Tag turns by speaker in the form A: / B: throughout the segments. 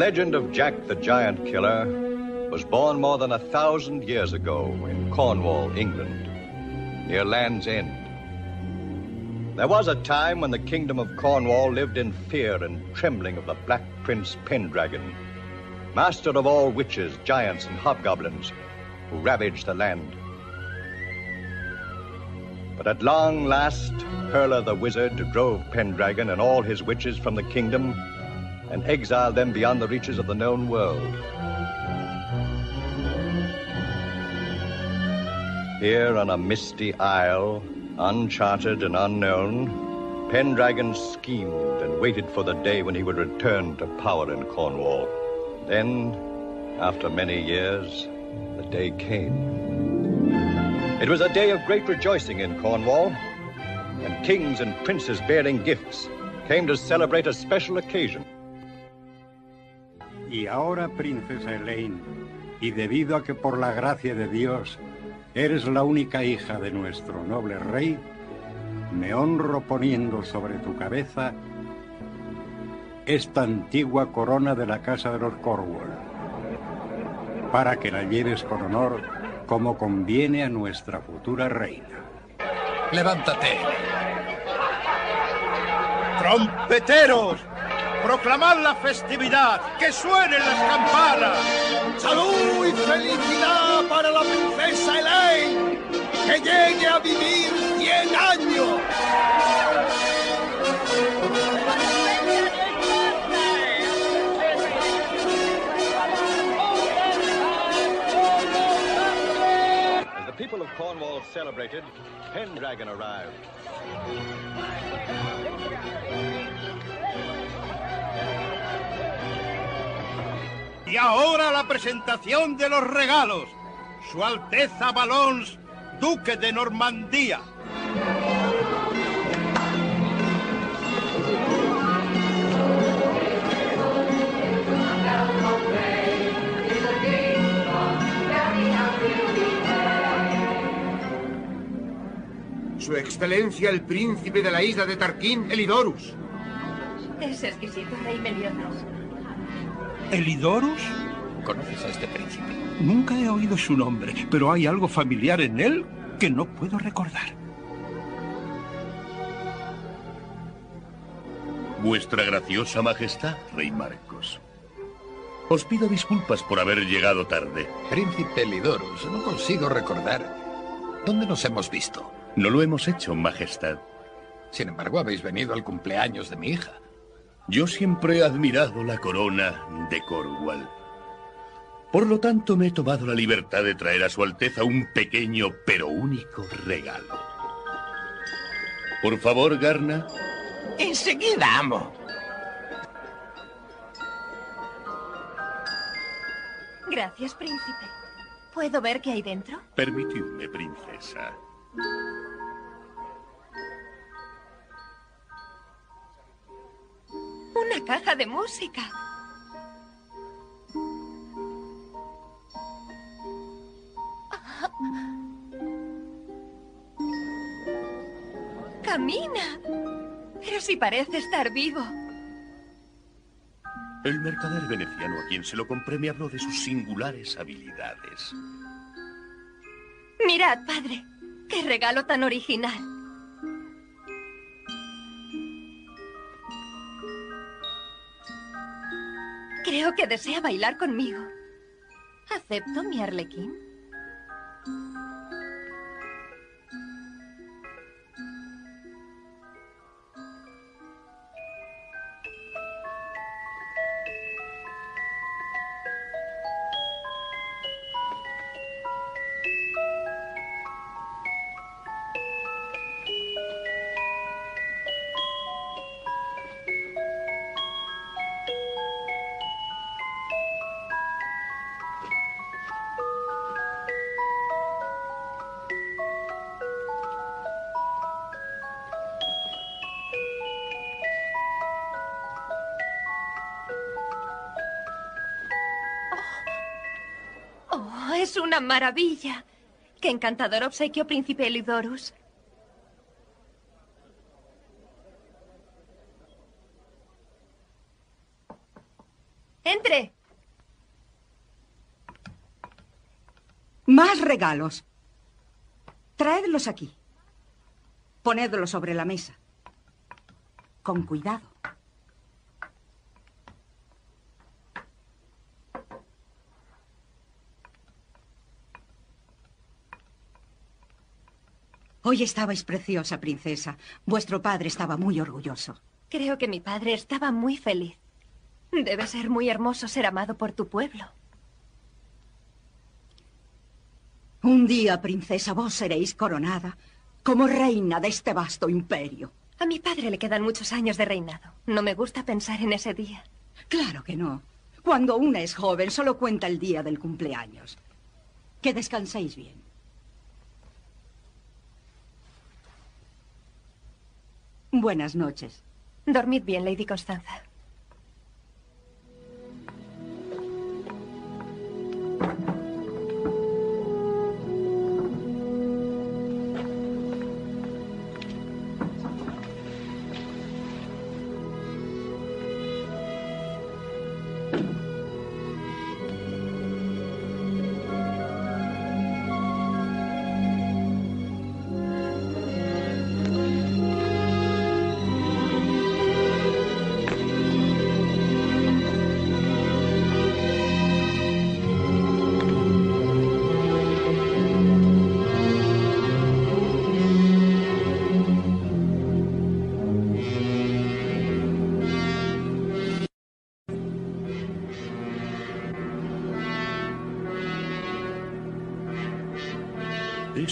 A: The legend of Jack the Giant Killer was born more than a thousand years ago in Cornwall, England, near Land's End. There was a time when the kingdom of Cornwall lived in fear and trembling of the Black Prince Pendragon, master of all witches, giants, and hobgoblins who ravaged the land. But at long last, Hurler the wizard drove Pendragon and all his witches from the kingdom and exiled them beyond the reaches of the known world. Here on a misty isle, uncharted and unknown, Pendragon schemed and waited for the day when he would return to power in Cornwall. Then, after many years, the day came. It was a day of great rejoicing in Cornwall, and kings and princes bearing gifts came to celebrate a special occasion.
B: Y ahora, princesa Elaine, y debido a que por la gracia de Dios eres la única hija de nuestro noble rey, me honro poniendo sobre tu cabeza esta antigua corona de la casa de los Cornwall, para que la lleves con honor como conviene a nuestra futura reina.
C: Levántate.
D: ¡Trompeteros! ¡Proclamad la festividad! ¡Que suenen las campanas!
E: ¡Salud y felicidad para la princesa Elaine! ¡Que llegue a vivir 100 años!
A: As the people of Cornwall celebrated, Pendragon arrived.
D: Y ahora la presentación de los regalos. Su Alteza Valons, Duque de Normandía.
F: Su Excelencia el Príncipe de la isla de Tarquín, Elidorus.
G: Es exquisito, Rey Meliodas.
D: ¿Elidorus?
C: ¿Conoces a este príncipe?
D: Nunca he oído su nombre, pero hay algo familiar en él que no puedo recordar.
H: Vuestra graciosa majestad, Rey Marcos. Os pido disculpas por haber llegado tarde.
C: Príncipe Lidorus, no consigo recordar. ¿Dónde nos hemos visto?
H: No lo hemos hecho, majestad.
C: Sin embargo, habéis venido al cumpleaños de mi hija.
H: Yo siempre he admirado la corona de Cornwall. Por lo tanto, me he tomado la libertad de traer a Su Alteza un pequeño pero único regalo. Por favor, Garna.
I: Enseguida, amo.
G: Gracias, príncipe. ¿Puedo ver qué hay dentro?
H: Permitidme, princesa.
G: Una caja de música. Camina. Pero si parece estar vivo.
H: El mercader veneciano a quien se lo compré me habló de sus singulares habilidades.
G: Mirad, padre. Qué regalo tan original. Creo que desea bailar conmigo. ¿Acepto mi arlequín? maravilla! ¡Qué encantador obsequio, príncipe Elidorus! ¡Entre!
J: Más regalos. Traedlos aquí. Ponedlos sobre la mesa. Con cuidado. Hoy estabais preciosa, princesa. Vuestro padre estaba muy orgulloso.
G: Creo que mi padre estaba muy feliz. Debe ser muy hermoso ser amado por tu pueblo.
J: Un día, princesa, vos seréis coronada como reina de este vasto imperio.
G: A mi padre le quedan muchos años de reinado. No me gusta pensar en ese día.
J: Claro que no. Cuando una es joven, solo cuenta el día del cumpleaños. Que descanséis bien. Buenas noches.
G: Dormid bien, Lady Constanza.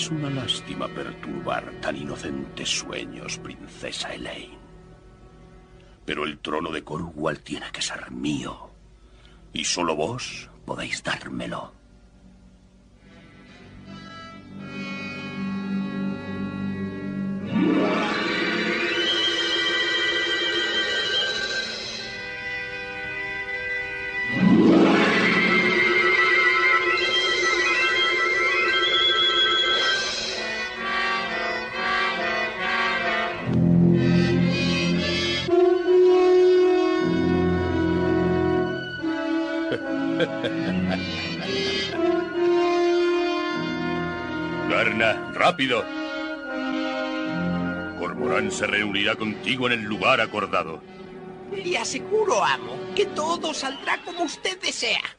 H: Es una lástima perturbar tan inocentes sueños, princesa Elaine. Pero el trono de Cornwall tiene que ser mío. Y solo vos podéis dármelo. Cormorán se reunirá contigo en el lugar acordado.
I: Le aseguro, amo, que todo saldrá como usted desea.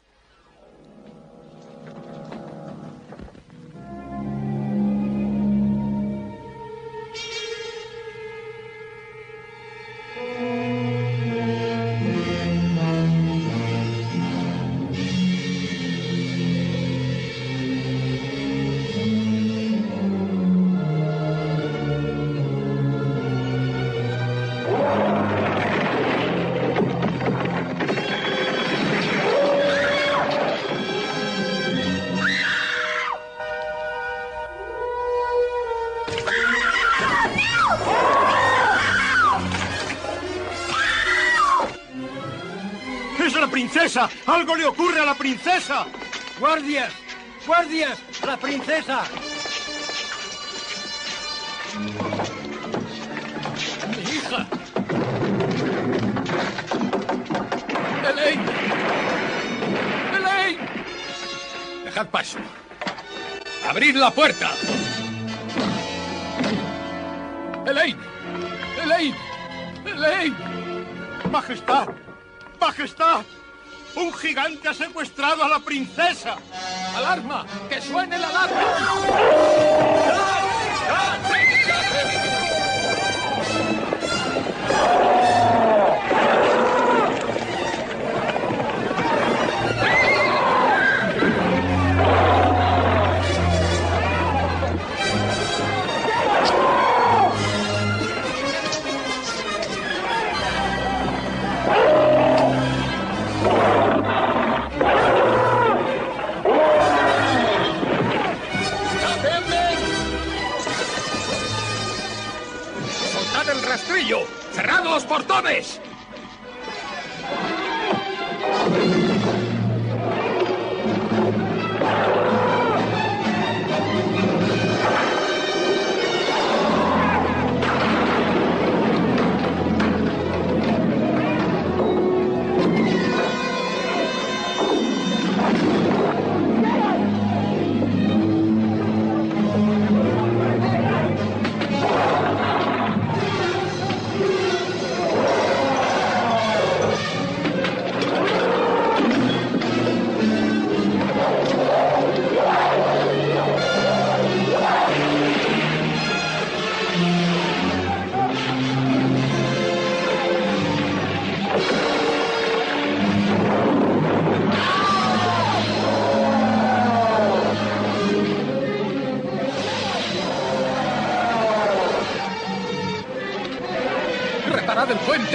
D: ¡Algo le ocurre a la princesa!
E: ¡Guardias! ¡Guardias! ¡La princesa!
C: ¡Mi hija! ¡Elaine! ¡Elaine! Dejad paso. ¡Abrid la puerta! ¡Elaine! ¡Elaine! ¡Elaine!
D: ¡Majestad! ¡Majestad! ¡Un gigante ha secuestrado a la princesa!
C: ¡Alarma! ¡Que suene la alarma! ¡Soltad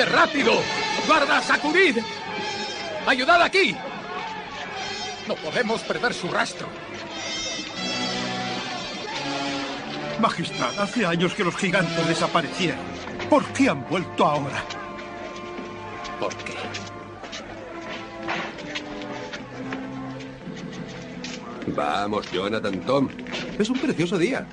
C: rápido. Guarda, sacudid. Ayudad aquí. No podemos perder su rastro.
D: Majestad, hace años que los gigantes desaparecieron. ¿Por qué han vuelto ahora?
C: ¿Por qué?
K: Vamos, Jonathan Tom. Es un precioso día.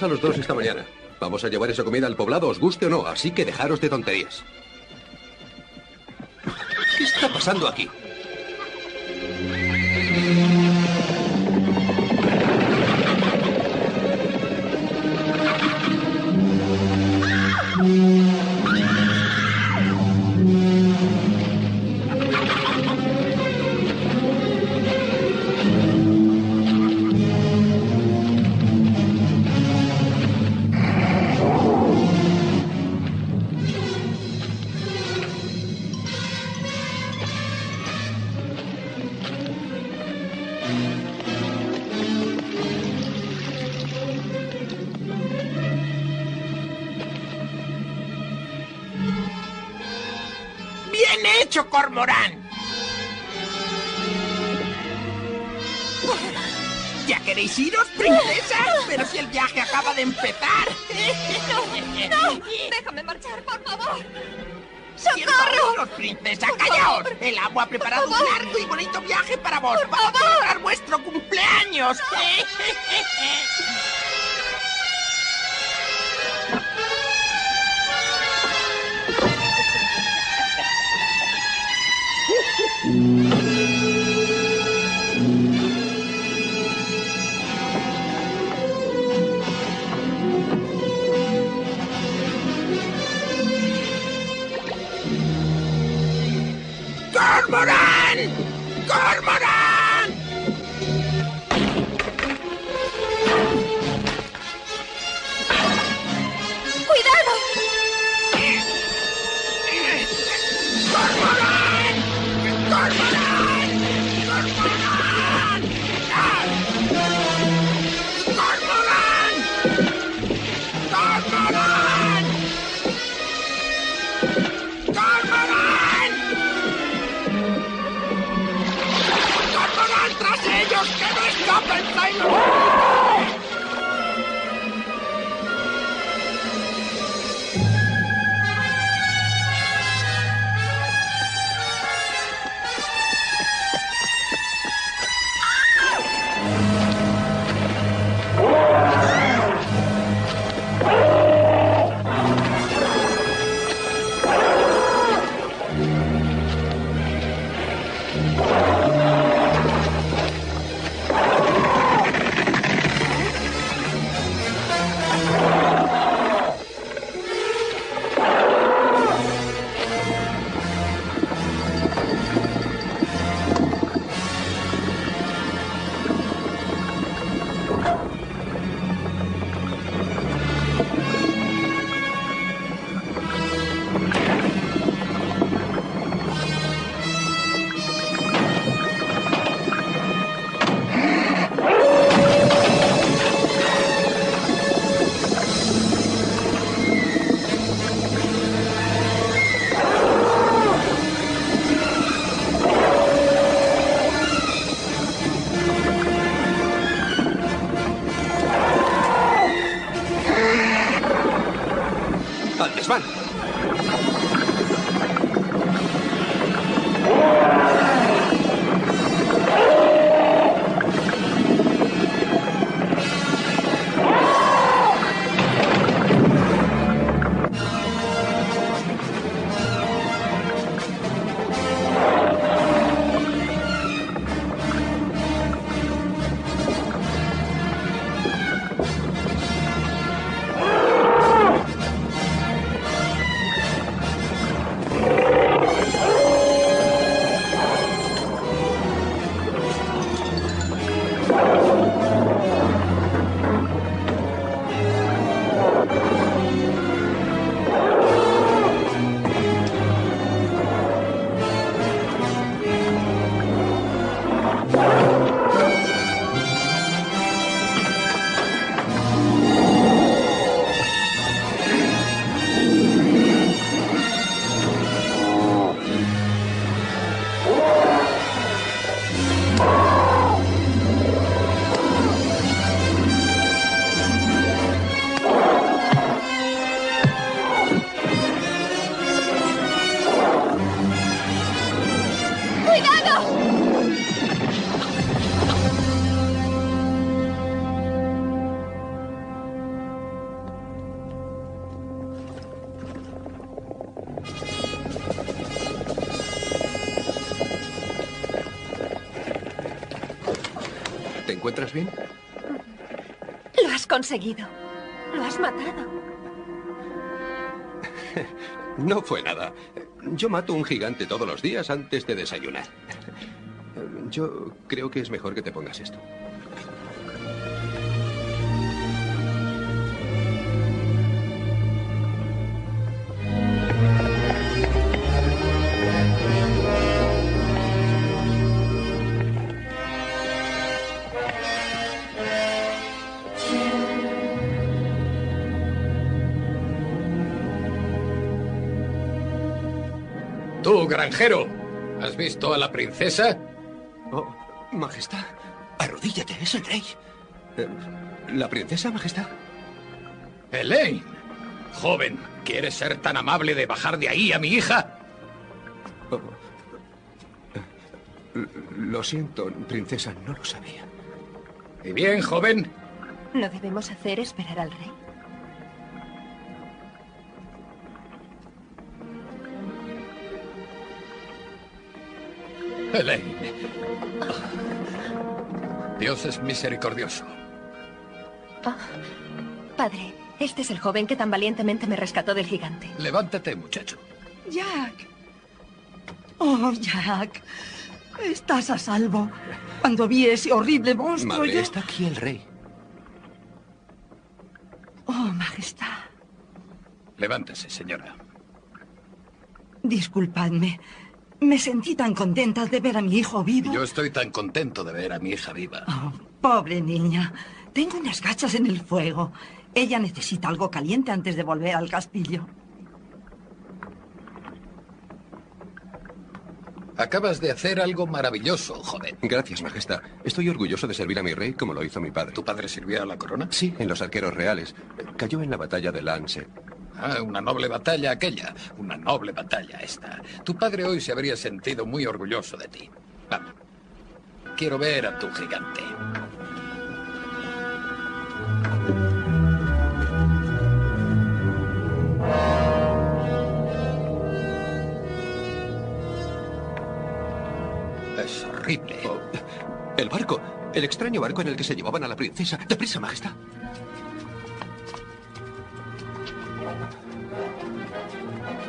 K: ¿Qué os pasa a los dos esta mañana? Vamos a llevar esa comida al poblado, os guste o no, así que dejaros de tonterías. ¿Qué está pasando aquí?
L: Hecho, Cormorán! ¿Ya queréis iros, princesa? Pero si el viaje acaba de empezar.
G: ¡No! ¡Déjame marchar, por favor!
L: ¡Siento iros, princesa! ¡Callaos! El agua ha preparado un largo y bonito viaje para vos. ¡Vamos a celebrar vuestro cumpleaños! ¡Cormorán!
K: Desván! Encuentras bien?
G: Lo has conseguido. Lo has matado.
K: No fue nada. Yo mato un gigante todos los días antes de desayunar. Yo creo que es mejor que te pongas esto.
C: Granjero, ¿has visto a la princesa?
K: Oh, Majestad, arrodíllate, es el rey. Eh, ¿La princesa, Majestad?
C: Elaine. Joven, ¿quieres ser tan amable de bajar de ahí a mi hija?
K: Oh, eh, Lo siento, princesa, no lo sabía.
C: ¿Y bien, joven?
G: ¿No debemos hacer esperar al rey?
C: Elaine. Dios es misericordioso.
G: Ah, padre, este es el joven que tan valientemente me rescató del gigante.
C: Levántate, muchacho.
J: Jack. Oh, Jack. Estás a salvo. Cuando vi ese horrible monstruo,
K: Madre,
J: yo...
K: está aquí el rey.
J: Oh, Majestad.
C: Levántese, señora.
J: Disculpadme. Me sentí tan contenta de ver a mi hijo vivo.
C: Yo estoy tan contento de ver a mi hija viva.
J: Oh, pobre niña. Tengo unas gachas en el fuego. Ella necesita algo caliente antes de volver al castillo.
C: Acabas de hacer algo maravilloso, joven.
K: Gracias, Majestad. Estoy orgulloso de servir a mi rey como lo hizo mi padre.
C: ¿Tu padre sirvió a la corona?
K: Sí, en los arqueros reales. Cayó en la batalla de Lance.
C: Ah, una noble batalla aquella. Una noble batalla esta. Tu padre hoy se habría sentido muy orgulloso de ti. Vamos. Quiero ver a tu gigante. Es horrible.
K: Oh, el barco. El extraño barco en el que se llevaban a la princesa. ¡Deprisa, Majestad!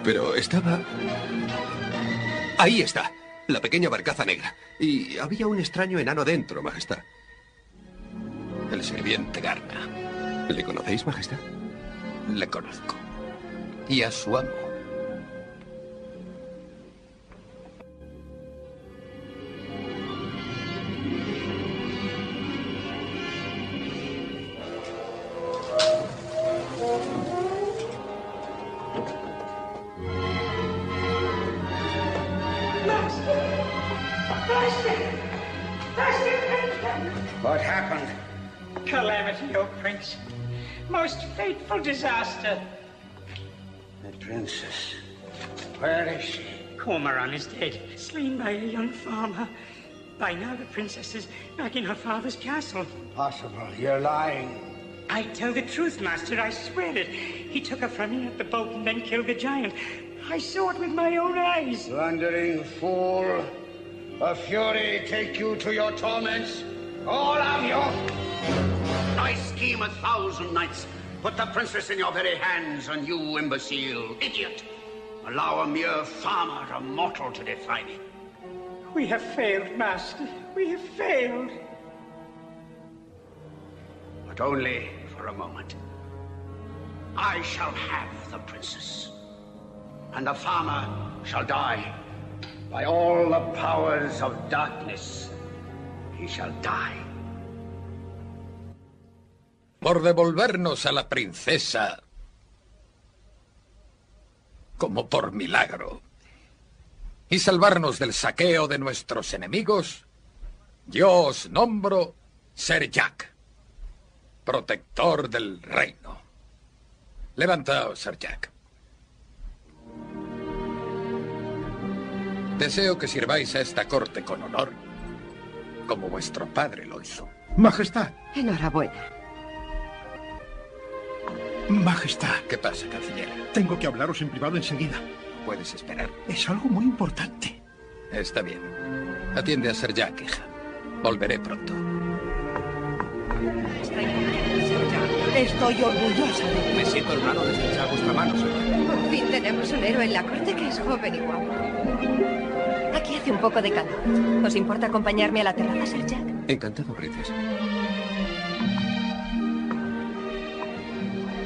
K: Pero estaba... Ahí está. La pequeña barcaza negra. Y había un extraño enano dentro, Majestad.
C: El sirviente Garna.
K: ¿Le conocéis, Majestad?
C: Le conozco. Y a su amo.
M: Most fateful disaster.
N: The princess. Where is she?
M: Cormoran is dead, slain by a young farmer. By now, the princess is back in her father's castle.
N: Possible. You're lying.
M: I tell the truth, Master. I swear it. He took her from me at the boat and then killed the giant. I saw it with my own eyes.
N: Blundering fool. A fury take you to your torments. All of you. I scheme a thousand nights. Put the princess in your very hands, and you, imbecile, idiot, allow a mere farmer, a mortal, to defy me.
M: We have failed, Master. We have failed.
N: But only for a moment. I shall have the princess, and the farmer shall die. By all the powers of darkness,
C: Por devolvernos a la princesa. Como por milagro. Y salvarnos del saqueo de nuestros enemigos, yo os nombro Ser Jack, protector del reino. Levantaos, Ser Jack. Deseo que sirváis a esta corte con honor, como vuestro padre lo hizo.
B: Majestad,
J: Enhorabuena.
B: Majestad.
C: ¿Qué pasa, canciller?
B: Tengo que hablaros en privado enseguida.
C: Puedes esperar.
B: Es algo muy importante.
C: Está bien. Atiende a Ser Jack, hija. Volveré pronto.
J: Estoy orgullosa de ti.
K: Me siento honrado de estrechar vuestra mano, señor.
G: Por fin tenemos un héroe en la corte que es joven y guapo. Aquí hace un poco de calor. ¿Os importa acompañarme a la terraza, Sir Jack?
K: Encantado, princesa.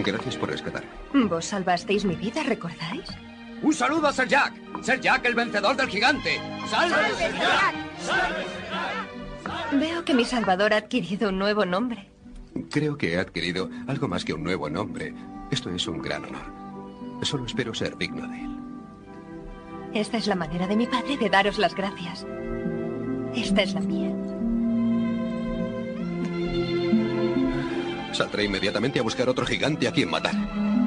K: Gracias por rescatarme.
G: Vos salvasteis mi vida, ¿recordáis?
O: Un saludo a Sir Jack. Sir Jack, el vencedor del gigante. ¡Salve, Sir Jack!
G: Veo que mi salvador ha adquirido un nuevo nombre.
K: Creo que he adquirido algo más que un nuevo nombre. Esto es un gran honor. Solo espero ser digno de él.
G: Esta es la manera de mi padre de daros las gracias. Esta es la mía.
K: Saldré inmediatamente a buscar otro gigante a quien matar.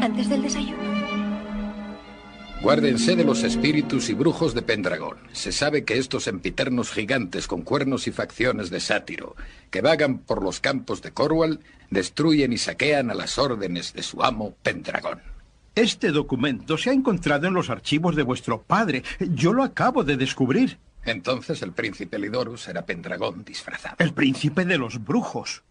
G: Antes del desayuno.
C: Guárdense de los espíritus y brujos de Pendragón. Se sabe que estos empiternos gigantes con cuernos y facciones de sátiro, que vagan por los campos de Cornwall, destruyen y saquean a las órdenes de su amo Pendragón.
D: Este documento se ha encontrado en los archivos de vuestro padre. Yo lo acabo de descubrir.
C: Entonces el príncipe Lidorus era Pendragón disfrazado.
D: El príncipe de los brujos.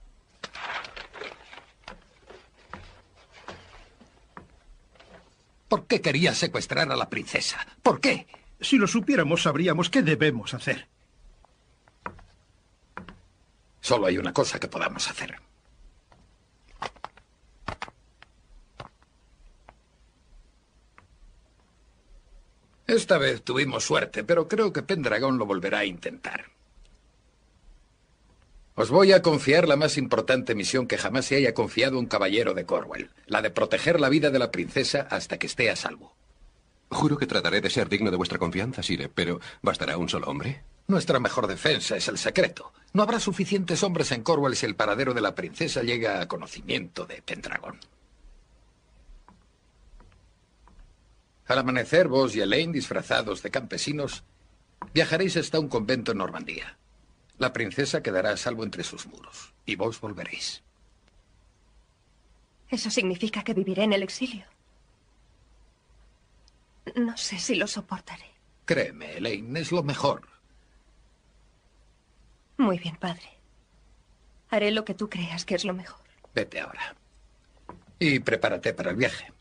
C: ¿Por qué quería secuestrar a la princesa? ¿Por qué?
D: Si lo supiéramos, sabríamos qué debemos hacer.
C: Solo hay una cosa que podamos hacer. Esta vez tuvimos suerte, pero creo que Pendragón lo volverá a intentar. Os voy a confiar la más importante misión que jamás se haya confiado un caballero de Cornwall, la de proteger la vida de la princesa hasta que esté a salvo.
K: Juro que trataré de ser digno de vuestra confianza, Sire, pero ¿bastará un solo hombre?
C: Nuestra mejor defensa es el secreto. No habrá suficientes hombres en Cornwall si el paradero de la princesa llega a conocimiento de Pendragón. Al amanecer, vos y Elaine, disfrazados de campesinos, viajaréis hasta un convento en Normandía. La princesa quedará a salvo entre sus muros, y vos volveréis.
G: ¿Eso significa que viviré en el exilio? No sé si lo soportaré.
C: Créeme, Elaine, es lo mejor.
G: Muy bien, padre. Haré lo que tú creas que es lo mejor.
C: Vete ahora. Y prepárate para el viaje.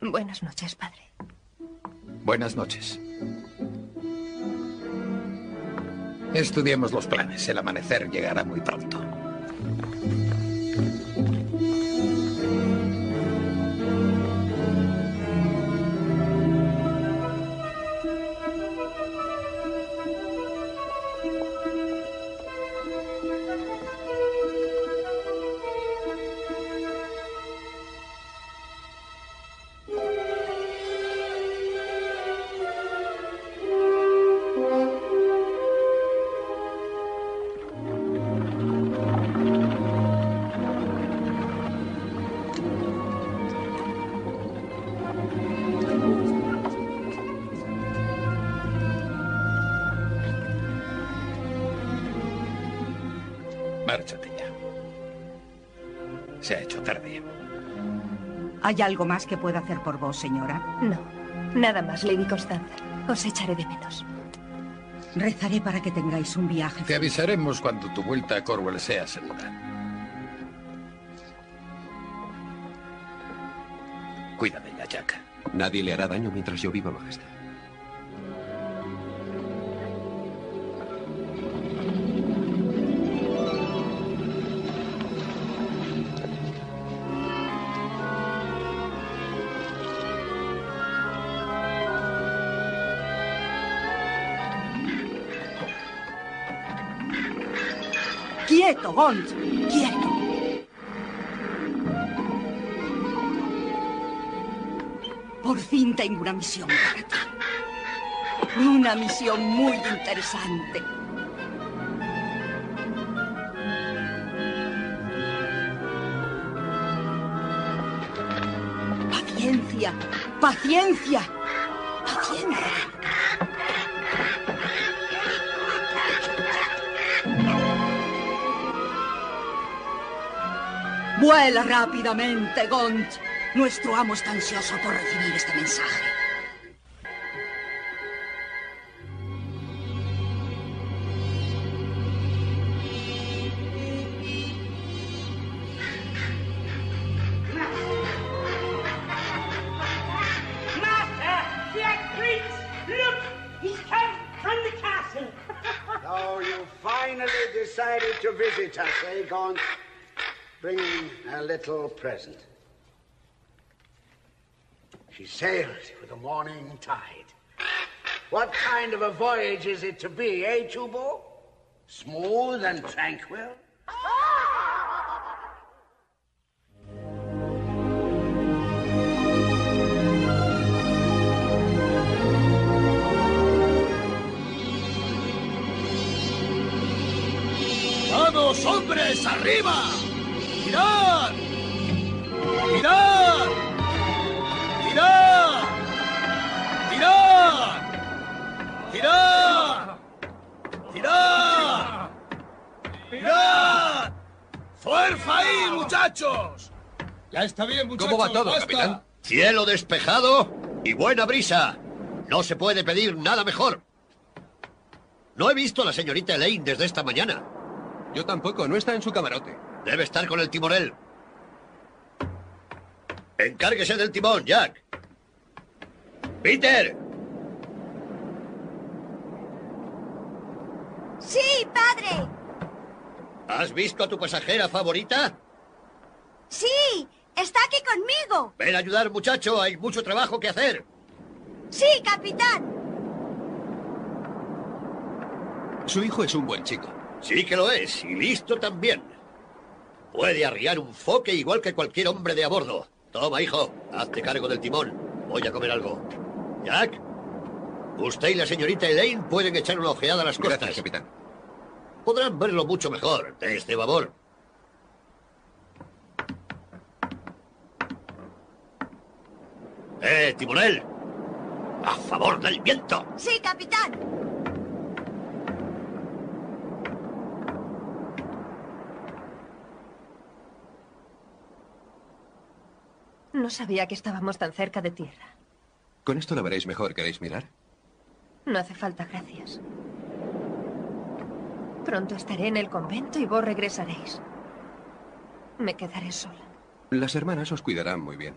G: Buenas noches, padre.
C: Buenas noches. Estudiemos los planes. El amanecer llegará muy pronto.
J: ¿Hay algo más que pueda hacer por vos, señora?
G: No, nada más, Lady Constanza. Os echaré de menos.
J: Rezaré para que tengáis un viaje.
C: Te avisaremos cuando tu vuelta a Cornwall sea segura. Cuida de ella, Jack.
K: Nadie le hará daño mientras yo viva, Majestad.
J: ¡Quieto, Gont! ¡Quieto! Por fin tengo una misión para ti. Una misión muy interesante. Paciencia, paciencia, paciencia. Vuela rápidamente, Gont. Nuestro amo está ansioso por recibir este mensaje.
N: finally decided to visit us, eh, Gaunt? Bring a little present. She sailed with the morning tide. What kind of a voyage is it to be, eh, Tubo? Smooth and tranquil?
E: ¡Vamos, hombres, arriba! ¡Tirad! ¡Tirad! ¡Tirad! ¡Tirad! ¡Tirad! ¡Tirad! ¡Tirad! ¡Fuerza ahí, muchachos! Ya está bien, muchachos.
P: ¿Cómo va todo,
E: basta.
P: capitán? Cielo despejado y buena brisa. No se puede pedir nada mejor. No he visto a la señorita Elaine desde esta mañana.
K: Yo tampoco, no está en su camarote.
P: Debe estar con el timonel. Encárguese del timón, Jack. Peter,
Q: Sí, padre.
P: ¿has visto a tu pasajera favorita?
Q: Sí, está aquí conmigo.
P: Ven a ayudar, muchacho. Hay mucho trabajo que hacer.
Q: Sí, capitán.
K: Su hijo es un buen chico.
P: Sí que lo es, y listo también. Puede arriar un foque igual que cualquier hombre de a bordo. Toma, hijo, hazte cargo del timón. Voy a comer algo. Jack, usted y la señorita Elaine pueden echar una ojeada a las costas.
K: Gracias, capitán.
P: Podrán verlo mucho mejor desde babor. ¡Eh, timonel! ¡A favor del viento!
Q: Sí, capitán.
G: No sabía que estábamos tan cerca de tierra.
K: Con esto la veréis mejor. ¿Queréis mirar?
G: No hace falta, gracias. Pronto estaré en el convento y vos regresaréis. Me quedaré sola.
K: Las hermanas os cuidarán muy bien.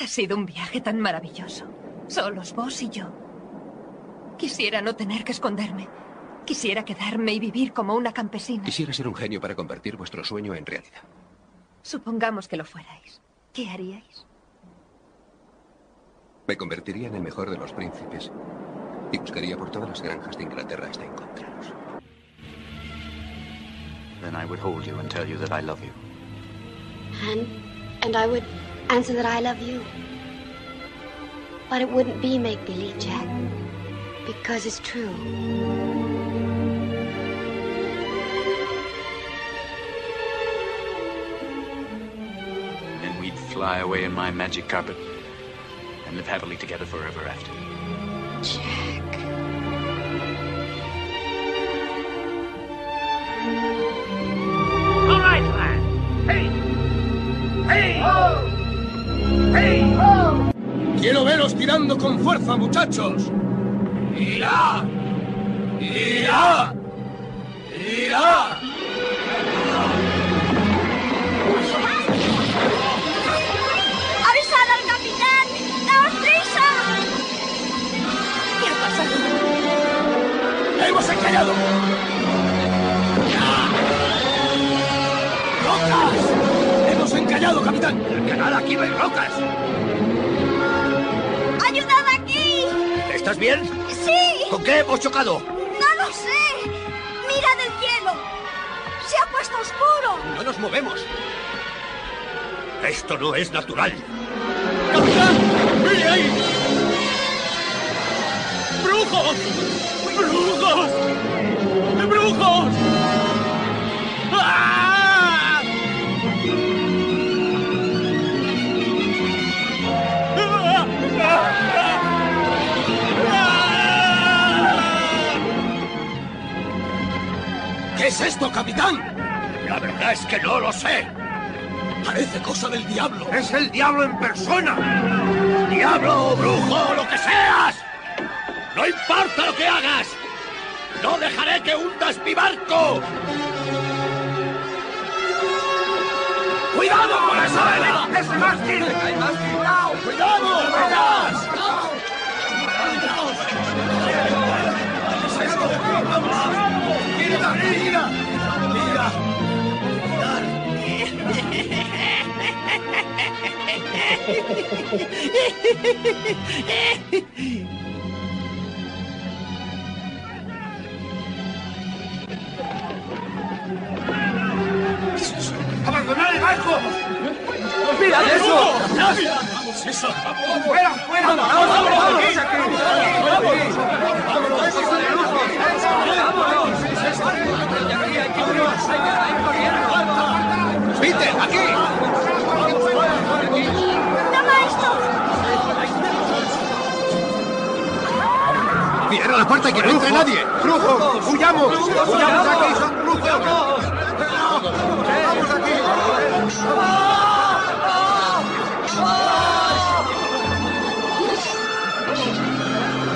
G: Ha sido un viaje tan maravilloso. Solos vos y yo. Quisiera no tener que esconderme. Quisiera quedarme y vivir como una campesina.
K: Quisiera ser un genio para convertir vuestro sueño en realidad.
G: Supongamos que lo fuerais. ¿Qué haríais?
K: Me convertiría en el mejor de los príncipes y buscaría por todas las granjas de Inglaterra hasta encontraros.
R: Then I would hold you and tell you that I love you.
S: And and I would answer that I love you. But it wouldn't be make believe, Jack. Because it's true.
R: Then we'd fly away in my magic carpet and live happily together forever after. Jack.
E: All right, lad. Hey. Hey. Hey. Quiero veros tirando con fuerza, muchachos. ¡Irá! ¡Irá! ¡Irá! ¡Rocas! ¡Hemos encallado, capitán! ¡El canal aquí no hay rocas!
Q: ¡Ayudad aquí!
P: ¿Estás bien?
Q: ¡Sí!
P: ¿Con qué hemos chocado?
Q: ¡No lo sé! ¡Mira del cielo! ¡Se ha puesto oscuro!
K: ¡No nos movemos!
P: Esto no es natural.
E: ¡Mire ahí! ¡Brujos! ¡Brujos! ¡Brujos! ¡Ah! ¿Qué es esto, capitán?
P: La verdad es que no lo sé.
E: Parece cosa del diablo.
F: ¡Es el diablo en persona!
P: ¡Diablo, brujo, lo que seas! ¡No importa lo que hagas! ¡No dejaré que hundas mi barco!
E: ¡Cuidado con esa vela!
F: ¡Ese mástil!
E: ¡Hay más! ¡Cuidado! ¡Cuidado! ¡Velas! ¿Qué es esto?
F: ¡Mira, mira! ¡Mira!
Q: ¡Fuera, fuera!
F: ¡Vamos, vamos, vamos!
Q: ¡Peter, aquí!
T: ¡Toma!
K: ¡Cierra la puerta y que no entre nadie!
F: ¡Brujos! ¡Huyamos! ¡Huyamos aquí! ¡Son brujos!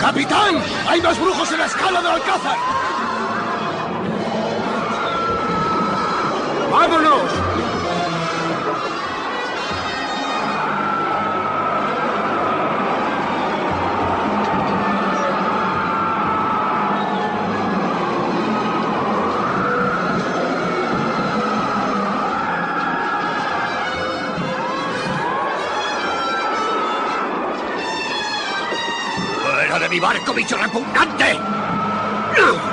F: ¡Capitán! ¡Hay más brujos en la escala del Alcázar! ¡Vámonos!
Q: Mi barco, bicho repugnante!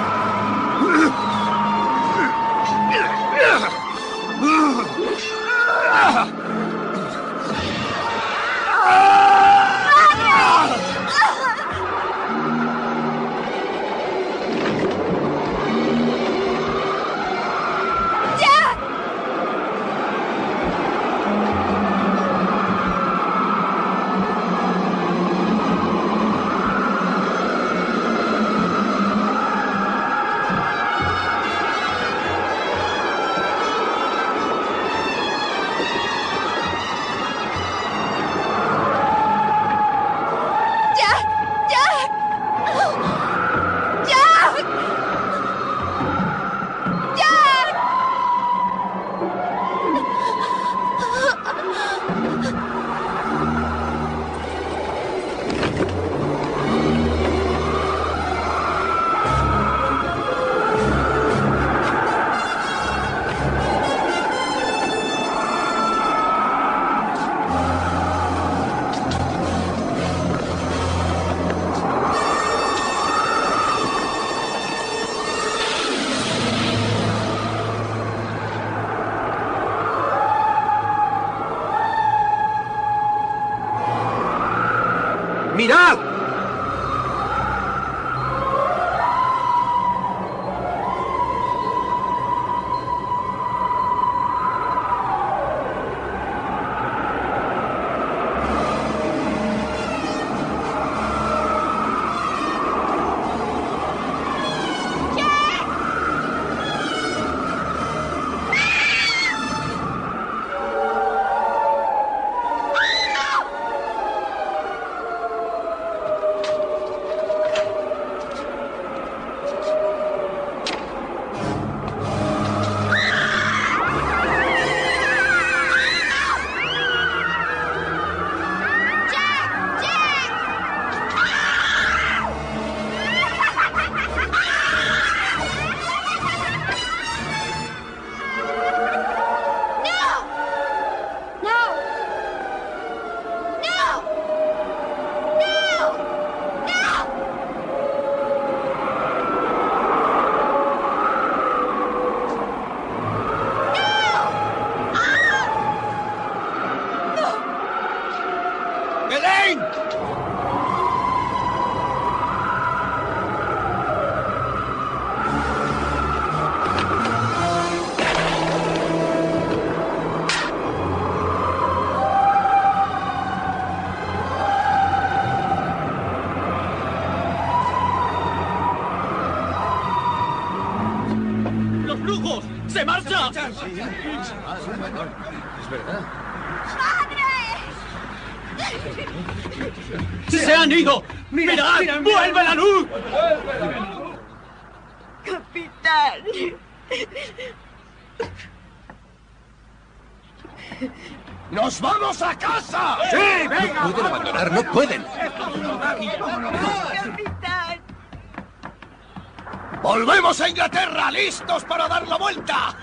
E: ¡Listos para dar la vuelta!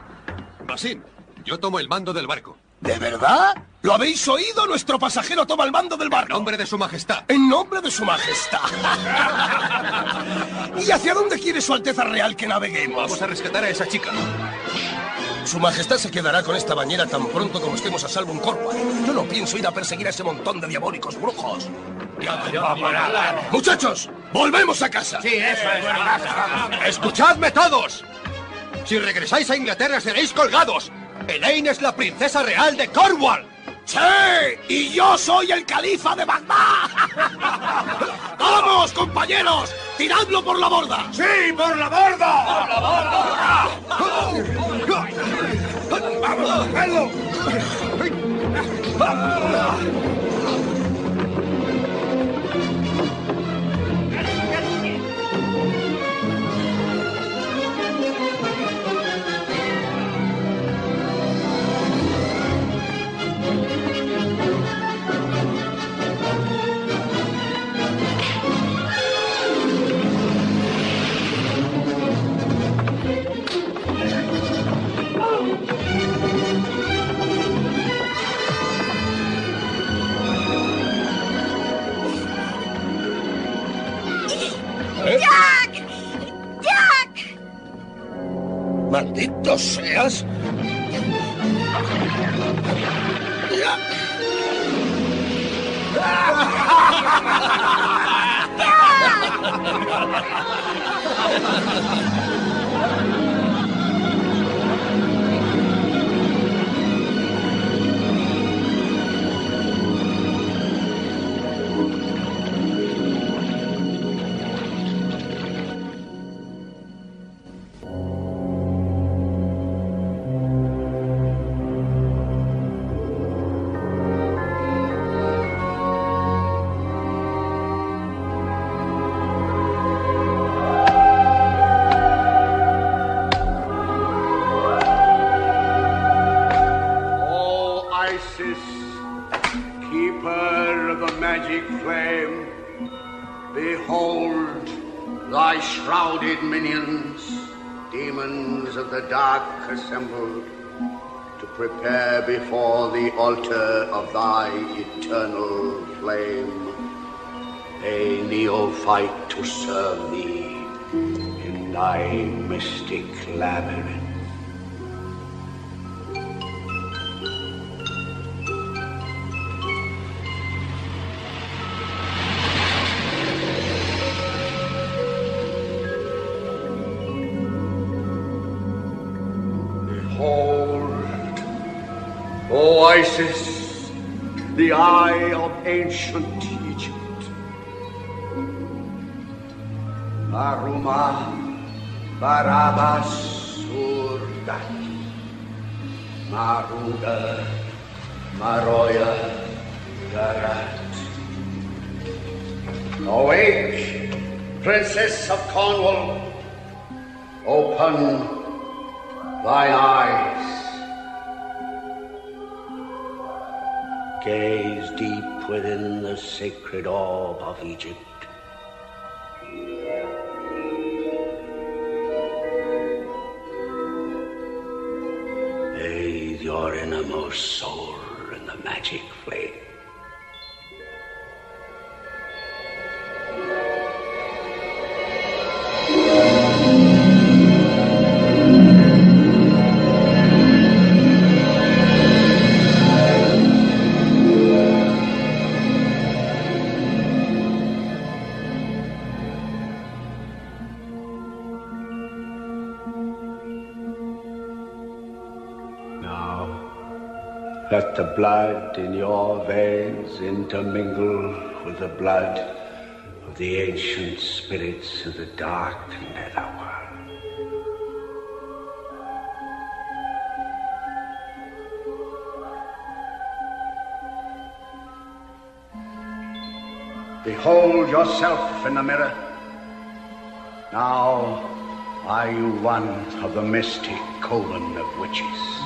K: Basim, yo tomo el mando del barco.
E: ¿De verdad? ¿Lo habéis oído? Nuestro pasajero toma el mando del barco.
K: En nombre de su majestad.
E: En nombre de su majestad. ¿Y hacia dónde quiere su Alteza Real que naveguemos?
K: Vamos a rescatar a esa chica.
E: Su majestad se quedará con esta bañera tan pronto como estemos a salvo en Cornwall. Yo no pienso ir a perseguir a ese montón de diabólicos brujos. Muchachos, volvemos a casa.
I: Sí, eso es.
K: ¡Escuchadme todos! Si regresáis a Inglaterra seréis colgados. Elaine es la princesa real de Cornwall.
E: ¡Sí! ¡Y yo soy el califa de Bagdad! ¡Vamos, compañeros! ¡Tiradlo por la borda!
D: ¡Sí, por la borda!
E: ¡Por la borda! ¡Vamos, ¡Maldito seas!
N: O prepare before the altar of thy eternal flame a neophyte to serve thee in thy mystic labyrinth. The eye of ancient Egypt. Aruma Barabas Urdat. Maruda Maroya Garat. Awake, Princess of Cornwall. Open thine eyes. Gaze deep within the sacred orb of Egypt. Bathe your innermost soul in the magic flame. The blood in your veins intermingle with the blood of the ancient spirits of the dark netherworld. Behold yourself in the mirror. Now are you one of the mystic coven of witches?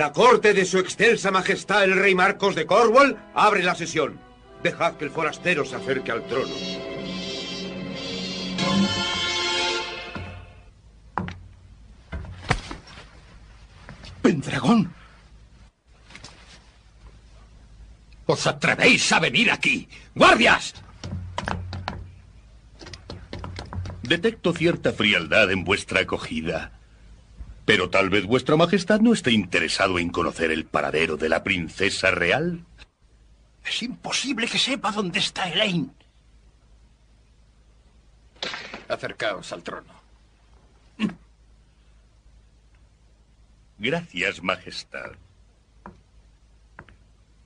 F: La corte de su excelsa majestad el rey Marcos de Cornwall abre la sesión. Dejad que el forastero se acerque al trono.
C: Pendragón. ¿Os atrevéis a venir aquí? ¡Guardias!
H: Detecto cierta frialdad en vuestra acogida. Pero tal vez vuestra majestad no esté interesado en conocer el paradero de la princesa real.
D: Es imposible que sepa dónde está Elaine.
C: Acercaos al trono.
H: Gracias, majestad.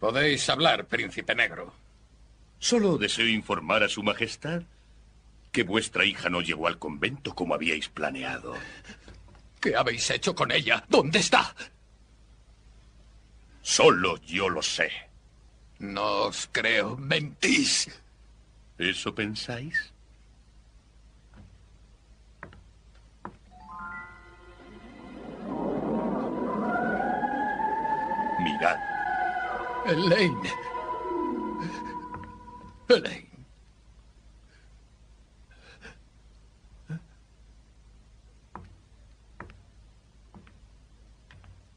C: Podéis hablar, príncipe negro.
H: Solo deseo informar a su majestad que vuestra hija no llegó al convento como habíais planeado.
C: ¿Qué habéis hecho con ella? ¿Dónde está?
H: Solo yo lo sé.
C: No os creo. Mentís.
H: ¿Eso pensáis? Mirad.
C: Elaine. Elaine.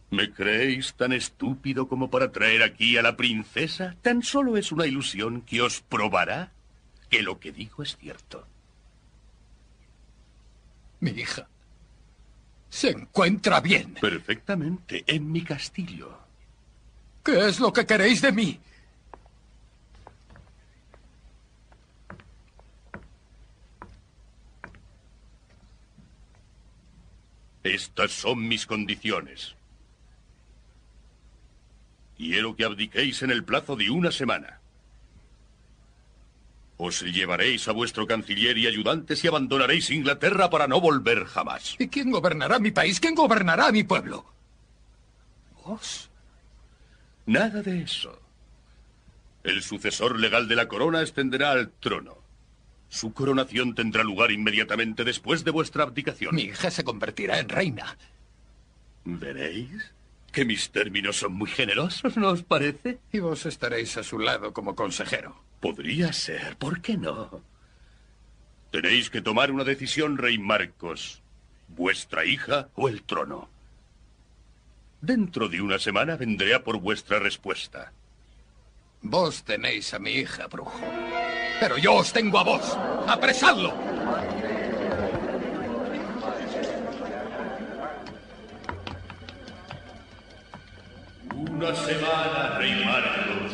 H: ¿Me creéis tan estúpido como para traer aquí a la princesa? Tan solo es una ilusión que os probará que lo que digo es cierto.
C: Mi hija. Se encuentra bien.
H: Perfectamente, en mi castillo.
C: ¿Qué es lo que queréis de mí?
H: Estas son mis condiciones. Quiero que abdiquéis en el plazo de una semana. Os llevaréis a vuestro canciller y ayudantes y abandonaréis Inglaterra para no volver jamás.
C: ¿Y quién gobernará mi país? ¿Quién gobernará mi pueblo? ¿Vos?
H: Nada de eso. El sucesor legal de la corona ascenderá al trono. Su coronación tendrá lugar inmediatamente después de vuestra abdicación.
C: Mi hija se convertirá en reina.
H: ¿Veréis? Que mis términos son muy generosos, ¿no os parece?
C: Y vos estaréis a su lado como consejero.
H: Podría ser, ¿por qué no? Tenéis que tomar una decisión, Rey Marcos. ¿Vuestra hija o el trono? Dentro de una semana vendré a por vuestra respuesta.
C: Vos tenéis a mi hija, brujo. Pero yo os tengo a vos. ¡Apresadlo!
H: Una semana, Rey Marcos.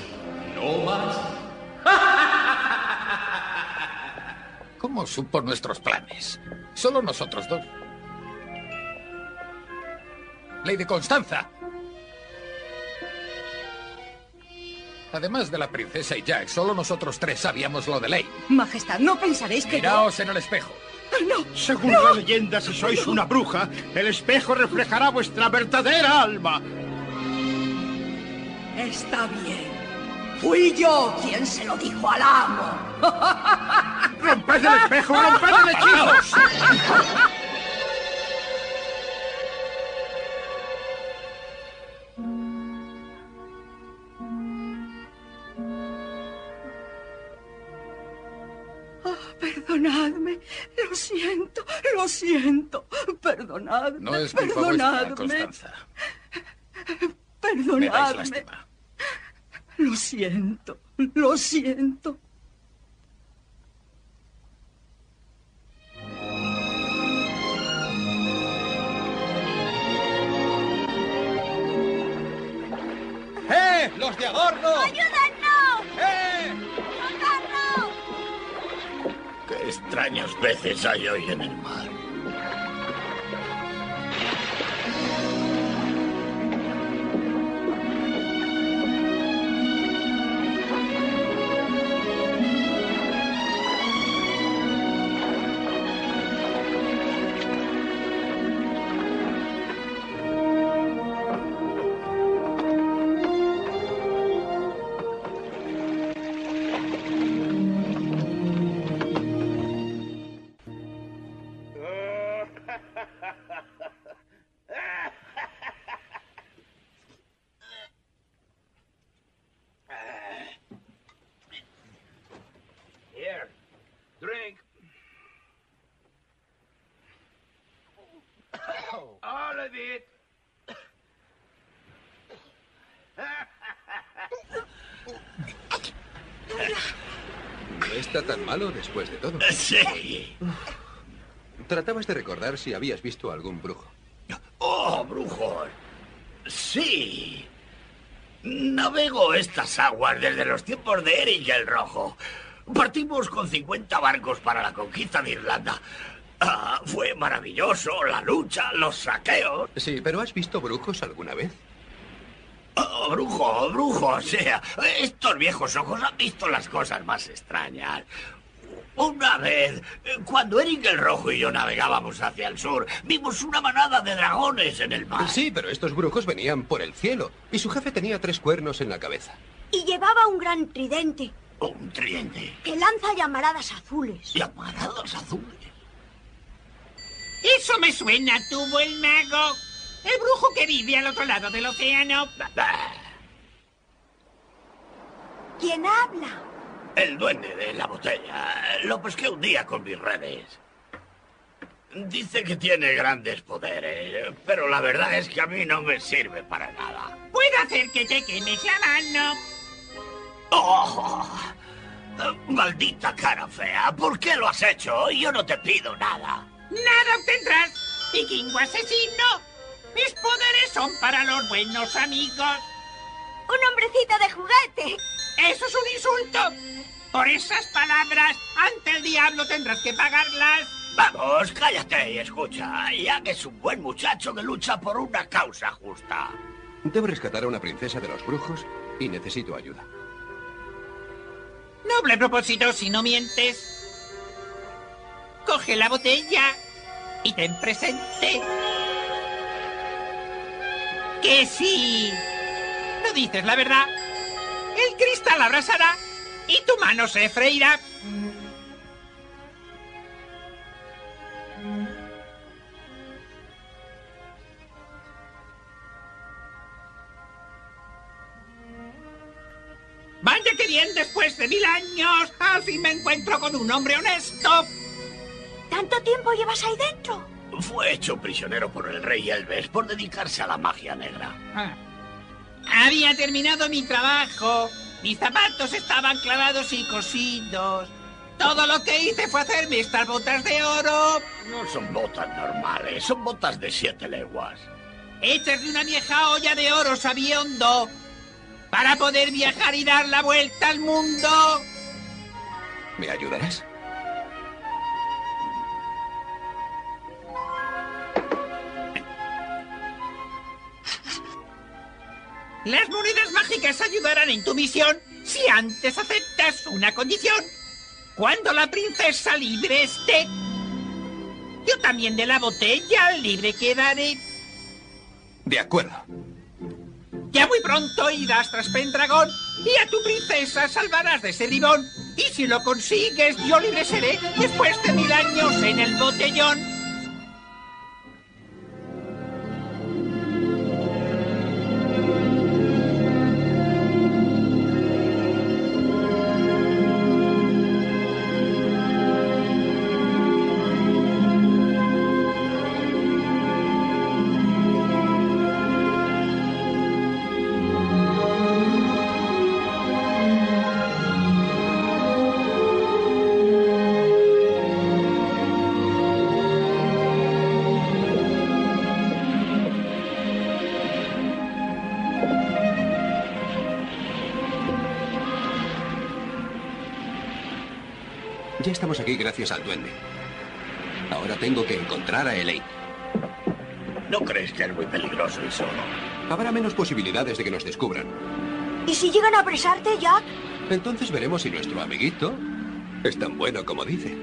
H: No más.
C: ¿Cómo supo nuestros planes? Solo nosotros dos. Lady Constanza. Además de la princesa y Jack, solo nosotros tres sabíamos lo de ley.
J: Majestad, no pensaréis que
C: Miraos en el espejo.
J: No.
D: Según la leyenda, si sois una bruja, el espejo reflejará vuestra verdadera alma.
J: Está bien. Fui yo quien se lo dijo al amo.
D: ¡Romped el espejo! ¡Romped el hechizo!
J: Oh, perdonadme. Lo siento, lo siento. Perdonadme.
C: No es culpa vuestra,
J: perdonadme.
C: Constanza.
J: Perdonadme. Lo siento, lo siento.
D: ¡Eh! ¡Los de Agordo!
Q: ¡Ayúdanos!
D: ¡Eh!
Q: ¡Socorro!
H: Qué extraños peces hay hoy en el mar.
K: Malo después de todo.
R: Sí.
K: Tratabas de recordar si habías visto algún brujo.
U: Oh, brujos. Sí. Navego estas aguas desde los tiempos de Eric el Rojo. Partimos con 50 barcos para la conquista de Irlanda. Ah, fue maravilloso, la lucha, los saqueos.
K: Sí, pero ¿has visto brujos alguna vez?
U: Oh, brujo, brujo, o sea, estos viejos ojos han visto las cosas más extrañas. Una vez, cuando Eric el Rojo y yo navegábamos hacia el sur, vimos una manada de dragones en el mar.
K: Sí, pero estos brujos venían por el cielo y su jefe tenía tres cuernos en la cabeza.
Q: Y llevaba un gran tridente
U: Un tridente.
Q: que lanza llamaradas azules.
U: ¿Llamaradas azules?
I: Eso me suena, tuvo el mago. El brujo que vive al otro lado del océano.
Q: ¿Quién habla?
U: El duende de la botella. Lo pesqué un día con mis redes. Dice que tiene grandes poderes, pero la verdad es que a mí no me sirve para nada.
I: Puedo hacer que te quemes la mano.
U: ¡Oh! Maldita cara fea, ¿por qué lo has hecho? Yo no te pido nada.
I: Nada obtendrás, vikingo asesino. Mis poderes son para los buenos amigos.
Q: Un hombrecito de juguete.
I: Eso es un insulto. Por esas palabras, ante el diablo tendrás que pagarlas.
U: Vamos, cállate y escucha, ya que es un buen muchacho que lucha por una causa justa.
K: Debo rescatar a una princesa de los brujos y necesito ayuda.
I: Noble propósito si no mientes. Coge la botella y ten presente que sí. No dices la verdad. El cristal abrasará y tu mano se freirá. Vaya que bien, después de mil años, al fin me encuentro con un hombre honesto.
Q: ¿Tanto tiempo llevas ahí dentro?
U: Fue hecho prisionero por el rey Elves por dedicarse a la magia negra.
I: Ah. Había terminado mi trabajo. Mis zapatos estaban clavados y cosidos. Todo lo que hice fue hacerme estas botas de oro.
U: No son botas normales, son botas de siete leguas.
I: Hechas de una vieja olla de oro sabiondo. Para poder viajar y dar la vuelta al mundo.
K: ¿Me ayudarás?
I: Las monedas mágicas ayudarán en tu misión si antes aceptas una condición. Cuando la princesa libre esté, yo también de la botella libre quedaré.
K: De acuerdo.
I: Ya muy pronto irás tras Pendragón y a tu princesa salvarás de ese ribón. Y si lo consigues, yo libre seré después de mil años en el botellón.
K: Gracias al duende. Ahora tengo que encontrar a Elaine.
U: ¿No crees que es muy peligroso y solo?
K: Habrá menos posibilidades de que nos descubran.
Q: ¿Y si llegan a apresarte, Jack?
K: Entonces veremos si nuestro amiguito es tan bueno como dice.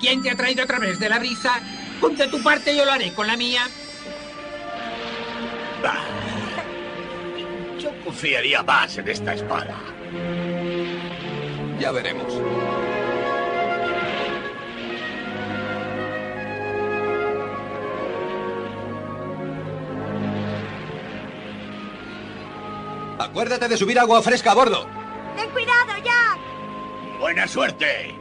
I: ¿Quién te ha traído otra vez de la risa? Ponte tu parte y yo lo haré con la mía.
U: Bah. Yo confiaría más en esta espada.
K: Ya veremos. Acuérdate de subir agua fresca a bordo.
Q: Ten cuidado, Jack.
U: Buena suerte.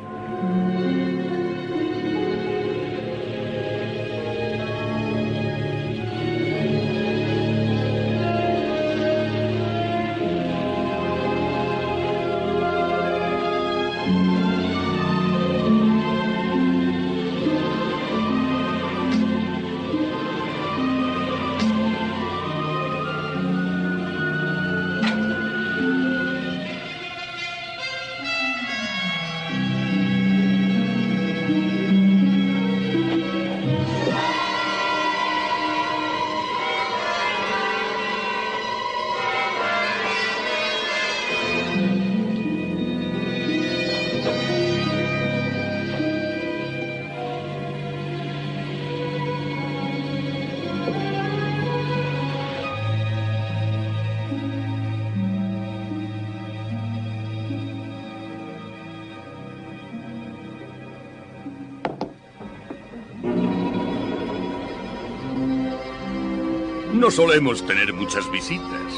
H: No solemos tener muchas visitas.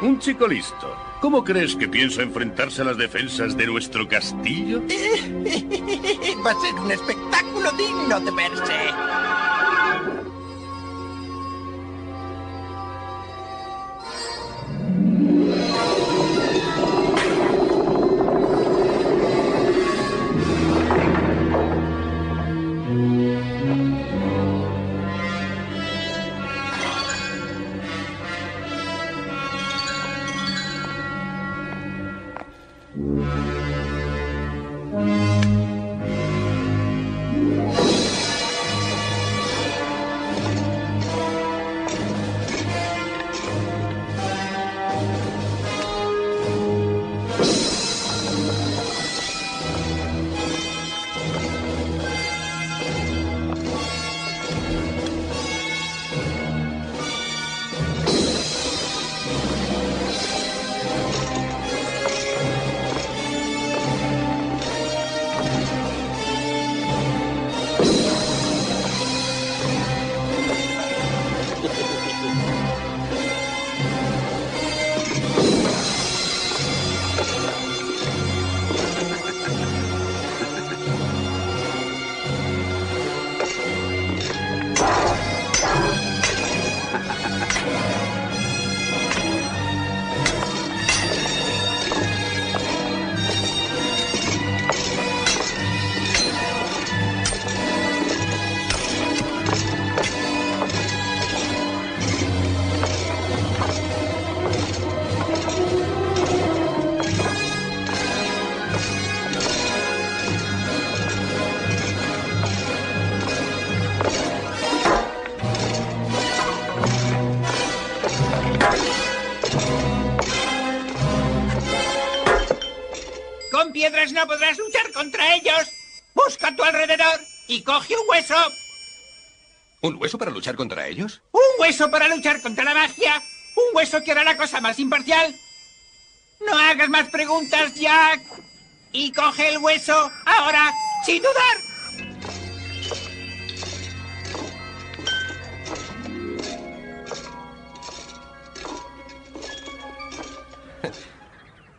H: Un chico listo. ¿Cómo crees que pienso enfrentarse a las defensas de nuestro castillo?
I: Va a ser un espectáculo digno de verse. Coge un hueso.
K: ¿Un hueso para luchar contra ellos?
I: Un hueso para luchar contra la magia. Un hueso que hará la cosa más imparcial. No hagas más preguntas, Jack. Y coge el hueso ahora, sin dudar.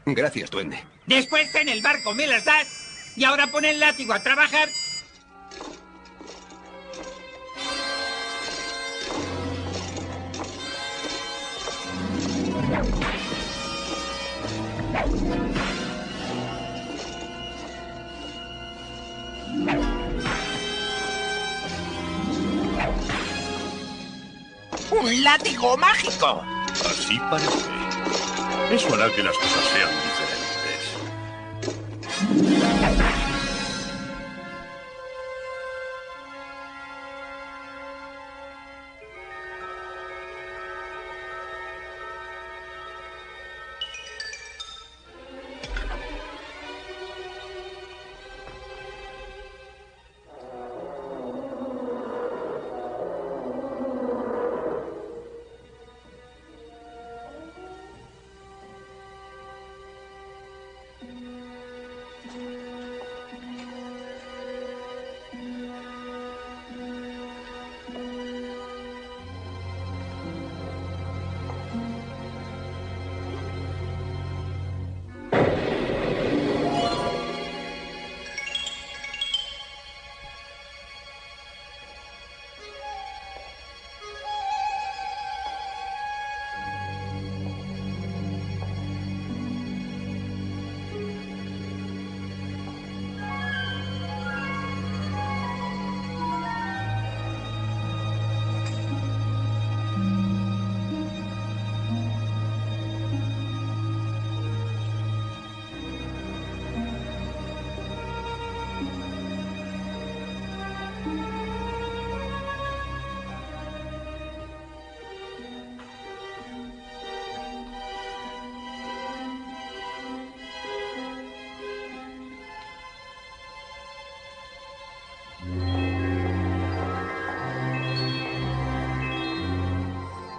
K: Gracias, duende.
I: Después en el barco me las das. Y ahora pon el látigo a trabajar.
H: Así parece. Eso hará que las cosas sean diferentes.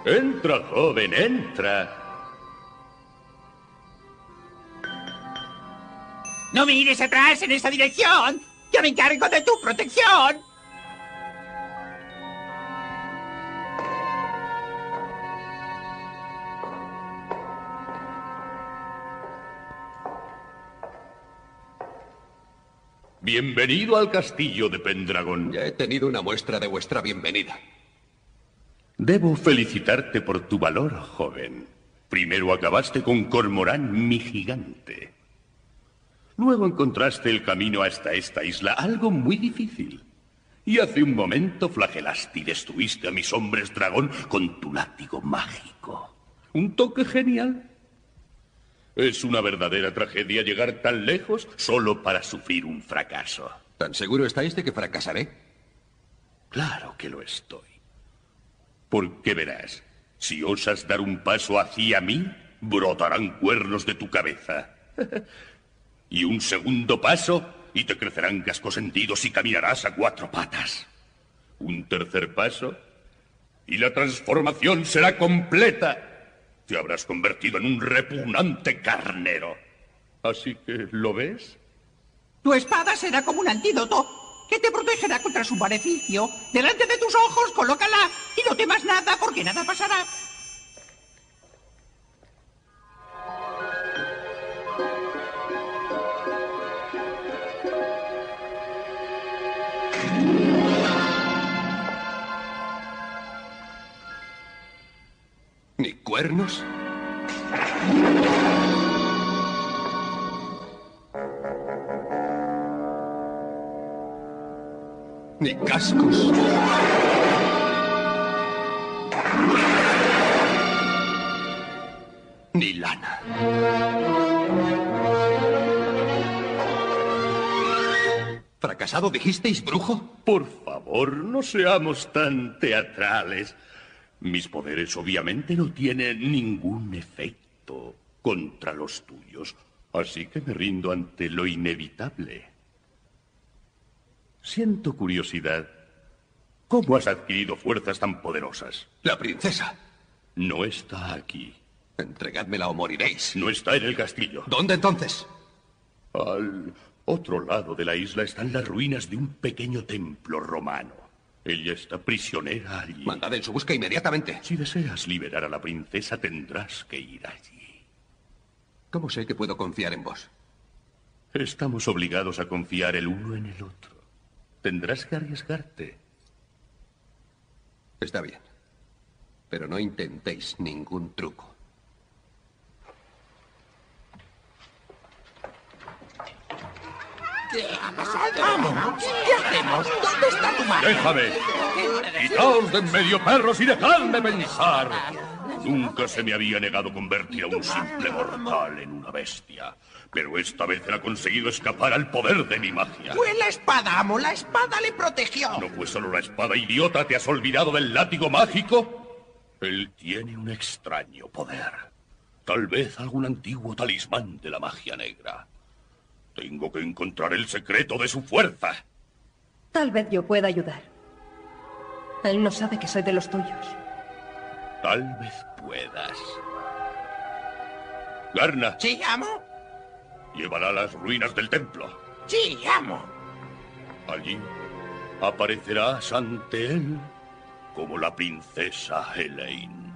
H: Entra, joven, entra.
I: No mires atrás en esa dirección. Yo me encargo de tu protección.
H: Bienvenido al castillo de Pendragón.
K: Ya he tenido una muestra de vuestra bienvenida.
H: Debo felicitarte por tu valor, joven. Primero acabaste con Cormorán, mi gigante. Luego encontraste el camino hasta esta isla, algo muy difícil. Y hace un momento flagelaste y destruiste a mis hombres dragón con tu látigo mágico. Un toque genial. Es una verdadera tragedia llegar tan lejos solo para sufrir un fracaso.
K: ¿Tan seguro estáis de que fracasaré?
H: Claro que lo estoy. Porque verás, si osas dar un paso hacia mí, brotarán cuernos de tu cabeza. y un segundo paso y te crecerán cascos sentidos y caminarás a cuatro patas. Un tercer paso y la transformación será completa. Te habrás convertido en un repugnante carnero. Así que, ¿lo ves?
I: Tu espada será como un antídoto que te protegerá contra su maleficio. Delante de tus ojos, colócala y no temas nada porque nada pasará.
K: ¿Ni cuernos? Ni cascos. Ni lana. ¿Fracasado dijisteis, brujo?
H: Por favor, no seamos tan teatrales. Mis poderes obviamente no tienen ningún efecto contra los tuyos, así que me rindo ante lo inevitable. Siento curiosidad. ¿Cómo has adquirido fuerzas tan poderosas?
K: La princesa.
H: No está aquí.
K: Entregadmela o moriréis.
H: No está en el castillo.
K: ¿Dónde entonces?
H: Al otro lado de la isla están las ruinas de un pequeño templo romano. Ella está prisionera allí.
K: Mandad en su busca inmediatamente.
H: Si deseas liberar a la princesa, tendrás que ir allí.
K: ¿Cómo sé que puedo confiar en vos?
H: Estamos obligados a confiar el uno en el otro. Tendrás que arriesgarte.
K: Está bien. Pero no intentéis ningún truco.
I: ¿Qué ha pasado? Vamos, ¿qué hacemos? ¿Dónde está tu madre?
H: ¡Déjame! ¡Quitaos de en medio, perros, y dejadme pensar! Nunca se me había negado convertir a un simple mortal en una bestia. Pero esta vez él ha conseguido escapar al poder de mi magia.
I: Fue la espada, amo. La espada le protegió.
H: ¿No fue solo la espada, idiota? ¿Te has olvidado del látigo mágico? Él tiene un extraño poder. Tal vez algún antiguo talismán de la magia negra. Tengo que encontrar el secreto de su fuerza.
G: Tal vez yo pueda ayudar. Él no sabe que soy de los tuyos.
H: Tal vez puedas. Garna.
I: Sí, amo.
H: Llévala a las ruinas del templo.
I: Sí, amo.
H: Allí aparecerás ante él como la princesa Elaine.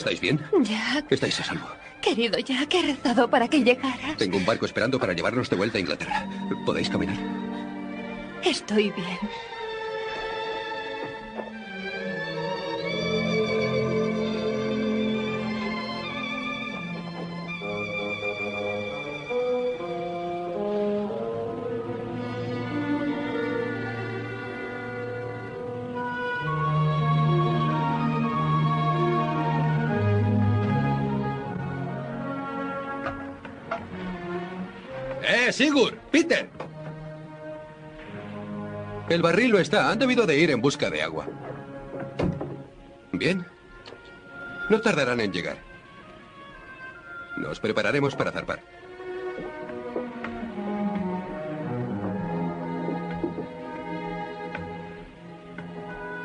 K: ¿Estáis bien?
G: Jack,
K: ¿Estáis a salvo?
G: querido Jack, he rezado para que llegaras.
K: Tengo un barco esperando para llevarnos de vuelta a Inglaterra. ¿Podéis caminar?
G: Estoy bien.
K: ¡Eh, Sigurd! ¡Peter! El barril lo está. Han debido de ir en busca de agua. Bien. No tardarán en llegar. Nos prepararemos para zarpar.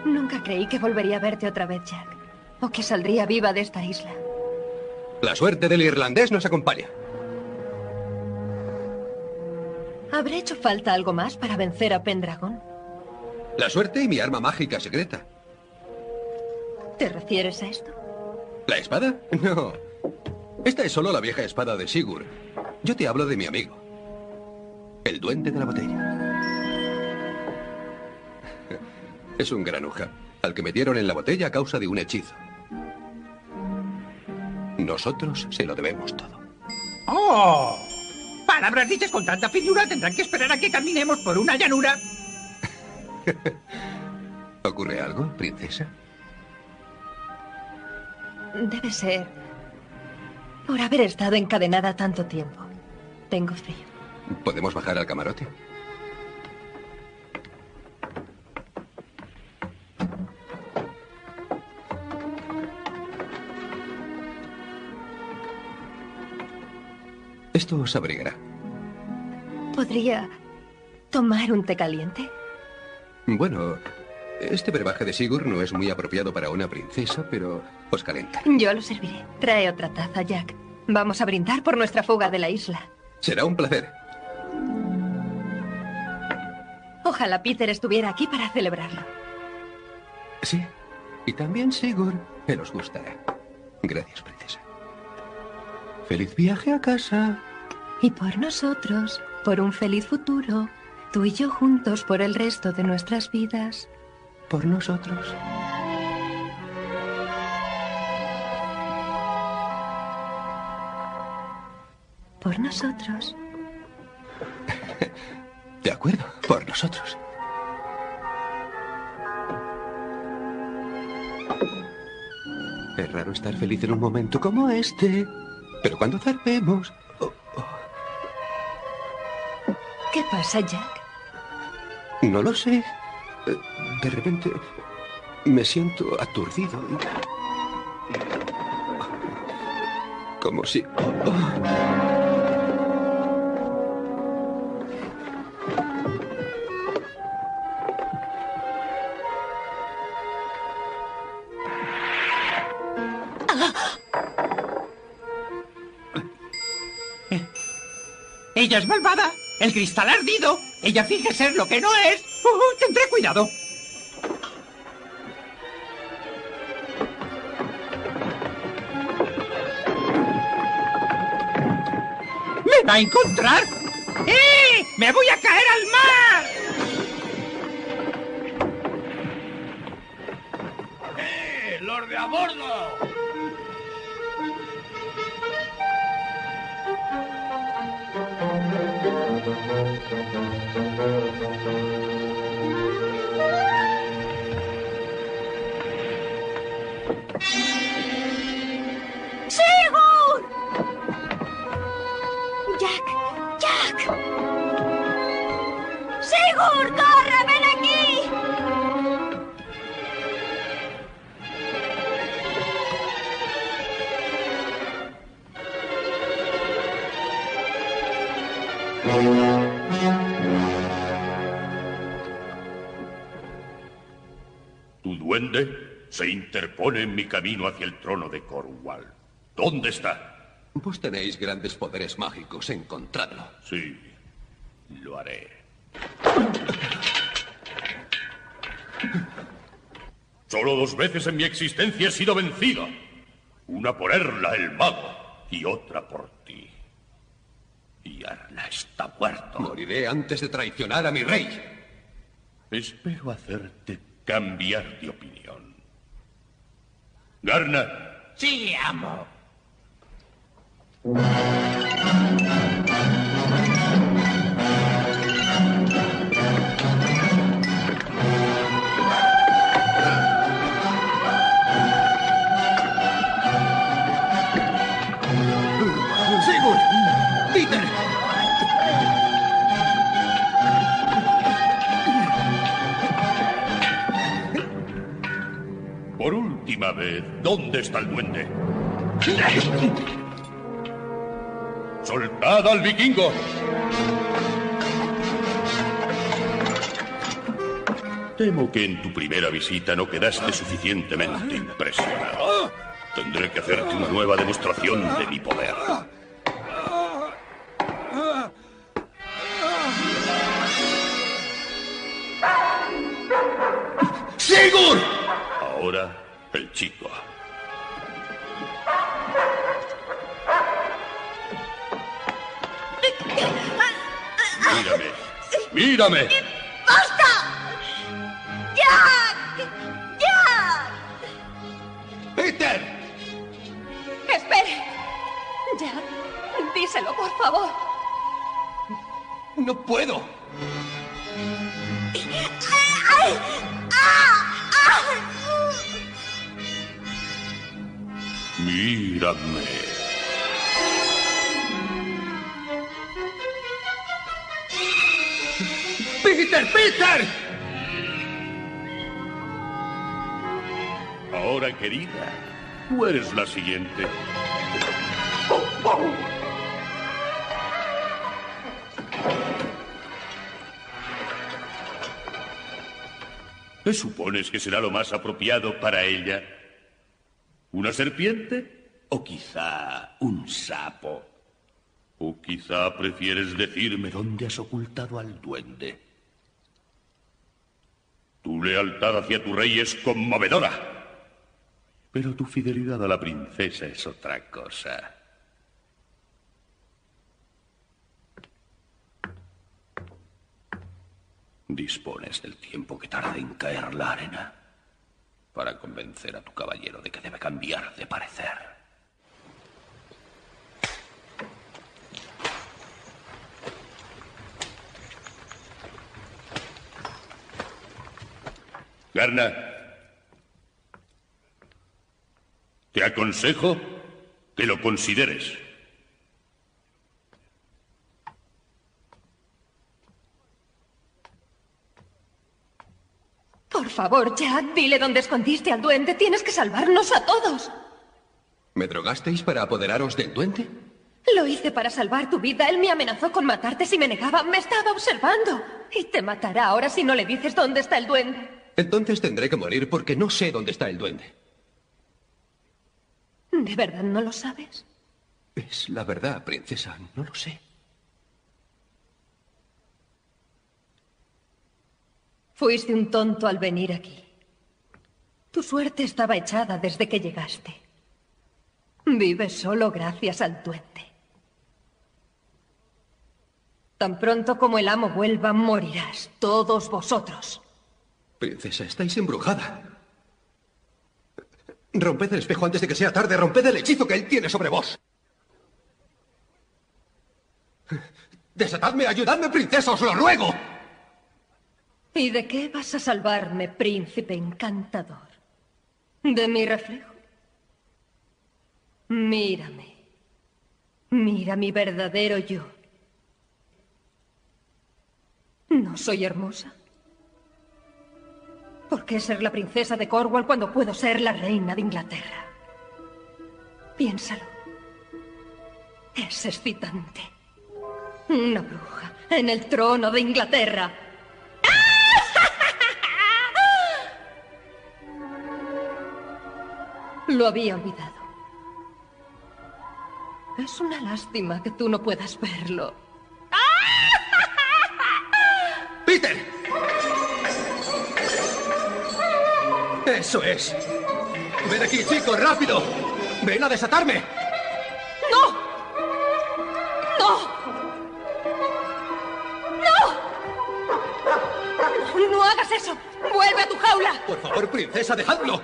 G: Nunca creí que volvería a verte otra vez, Jack. O que saldría viva de esta isla.
K: La suerte del irlandés nos acompaña.
G: ¿Habré hecho falta algo más para vencer a Pendragon?
K: La suerte y mi arma mágica secreta.
G: ¿Te refieres a esto?
K: ¿La espada? No. Esta es solo la vieja espada de Sigurd. Yo te hablo de mi amigo. El duende de la botella. Es un granuja, al que metieron en la botella a causa de un hechizo. Nosotros se lo debemos todo.
I: ¡Oh! Palabras dichas con tanta finura tendrán que esperar a que caminemos por una llanura.
K: ¿Ocurre algo, princesa?
G: Debe ser por haber estado encadenada tanto tiempo. Tengo frío.
K: ¿Podemos bajar al camarote? Esto os abrigará.
G: ¿Podría tomar un té caliente?
K: Bueno, este brebaje de Sigurd no es muy apropiado para una princesa, pero os calenta.
G: Yo lo serviré. Trae otra taza, Jack. Vamos a brindar por nuestra fuga de la isla.
K: Será un placer.
G: Ojalá Peter estuviera aquí para celebrarlo.
K: Sí, y también Sigurd. Él os gustará. Gracias, princesa. Feliz viaje a casa.
G: Y por nosotros, por un feliz futuro, tú y yo juntos por el resto de nuestras vidas.
K: Por nosotros.
G: Por nosotros.
K: De acuerdo, por nosotros. Es raro estar feliz en un momento como este. Pero cuando zarpemos...
G: ¿Qué pasa, Jack?
K: No lo sé. Eh, De repente me siento aturdido. Como si...
I: Ella es malvada. El cristal ardido. Ella finge ser lo que no es. Uh, tendré cuidado. ¡Me va a encontrar! ¡Eh! ¡Me voy a caer al mar!
U: ¡Eh! ¡Los de a bordo!
H: Interpone en mi camino hacia el trono de Cornwall. ¿Dónde está?
K: Vos tenéis grandes poderes mágicos. Encontradlo.
H: Sí, lo haré. Solo dos veces en mi existencia he sido vencida. Una por Erla, el mago, y otra por ti. Y Erla está muerto.
K: Moriré antes de traicionar a mi rey.
H: Espero hacerte cambiar de opinión. Garna,
I: Sí, amo.
H: ¿Dónde está el duende? ¡Soltad al vikingo! Temo que en tu primera visita no quedaste suficientemente impresionado. Tendré que hacerte una nueva demostración de mi poder. Mírame.
Q: ¡Basta! ¡Jack! ¡Jack!
U: ¡Peter!
G: ¡Espere! Jack, díselo, por favor.
U: No puedo.
Q: ¡Ay! ¡Ah! ¡Ah!
H: Mírame.
U: ¡Peter!
H: Ahora, querida, tú eres la siguiente. ¿Qué supones que será lo más apropiado para ella? ¿Una serpiente? ¿O quizá un sapo? ¿O quizá prefieres decirme dónde has ocultado al duende? Tu lealtad hacia tu rey es conmovedora. Pero tu fidelidad a la princesa es otra cosa. Dispones del tiempo que tarda en caer la arena para convencer a tu caballero de que debe cambiar de parecer. Garna, te aconsejo que lo consideres.
G: Por favor, Jack, dile dónde escondiste al duende. Tienes que salvarnos a todos.
K: ¿Me drogasteis para apoderaros del duende?
G: Lo hice para salvar tu vida. Él me amenazó con matarte si me negaba. Me estaba observando. Y te matará ahora si no le dices dónde está el duende.
K: Entonces tendré que morir porque no sé dónde está el duende.
G: ¿De verdad no lo sabes?
K: Es la verdad, princesa. No lo sé.
G: Fuiste un tonto al venir aquí. Tu suerte estaba echada desde que llegaste. Vives solo gracias al duende. Tan pronto como el amo vuelva, morirás, todos vosotros.
K: Princesa, estáis embrujada. Romped el espejo antes de que sea tarde. Romped el hechizo que él tiene sobre vos. Desatadme, ayudadme, princesa, os lo ruego.
G: ¿Y de qué vas a salvarme, príncipe encantador? ¿De mi reflejo? Mírame. Mira mi verdadero yo. ¿No soy hermosa? ¿Por qué ser la princesa de Cornwall cuando puedo ser la reina de Inglaterra? Piénsalo. Es excitante. Una bruja en el trono de Inglaterra. Lo había olvidado. Es una lástima que tú no puedas verlo.
K: ¡Peter! Eso es. Ven aquí, chico, rápido. Ven a desatarme.
G: ¡No! ¡No! ¡No! ¡No hagas eso! ¡Vuelve a tu jaula!
K: Por favor, princesa, dejadlo.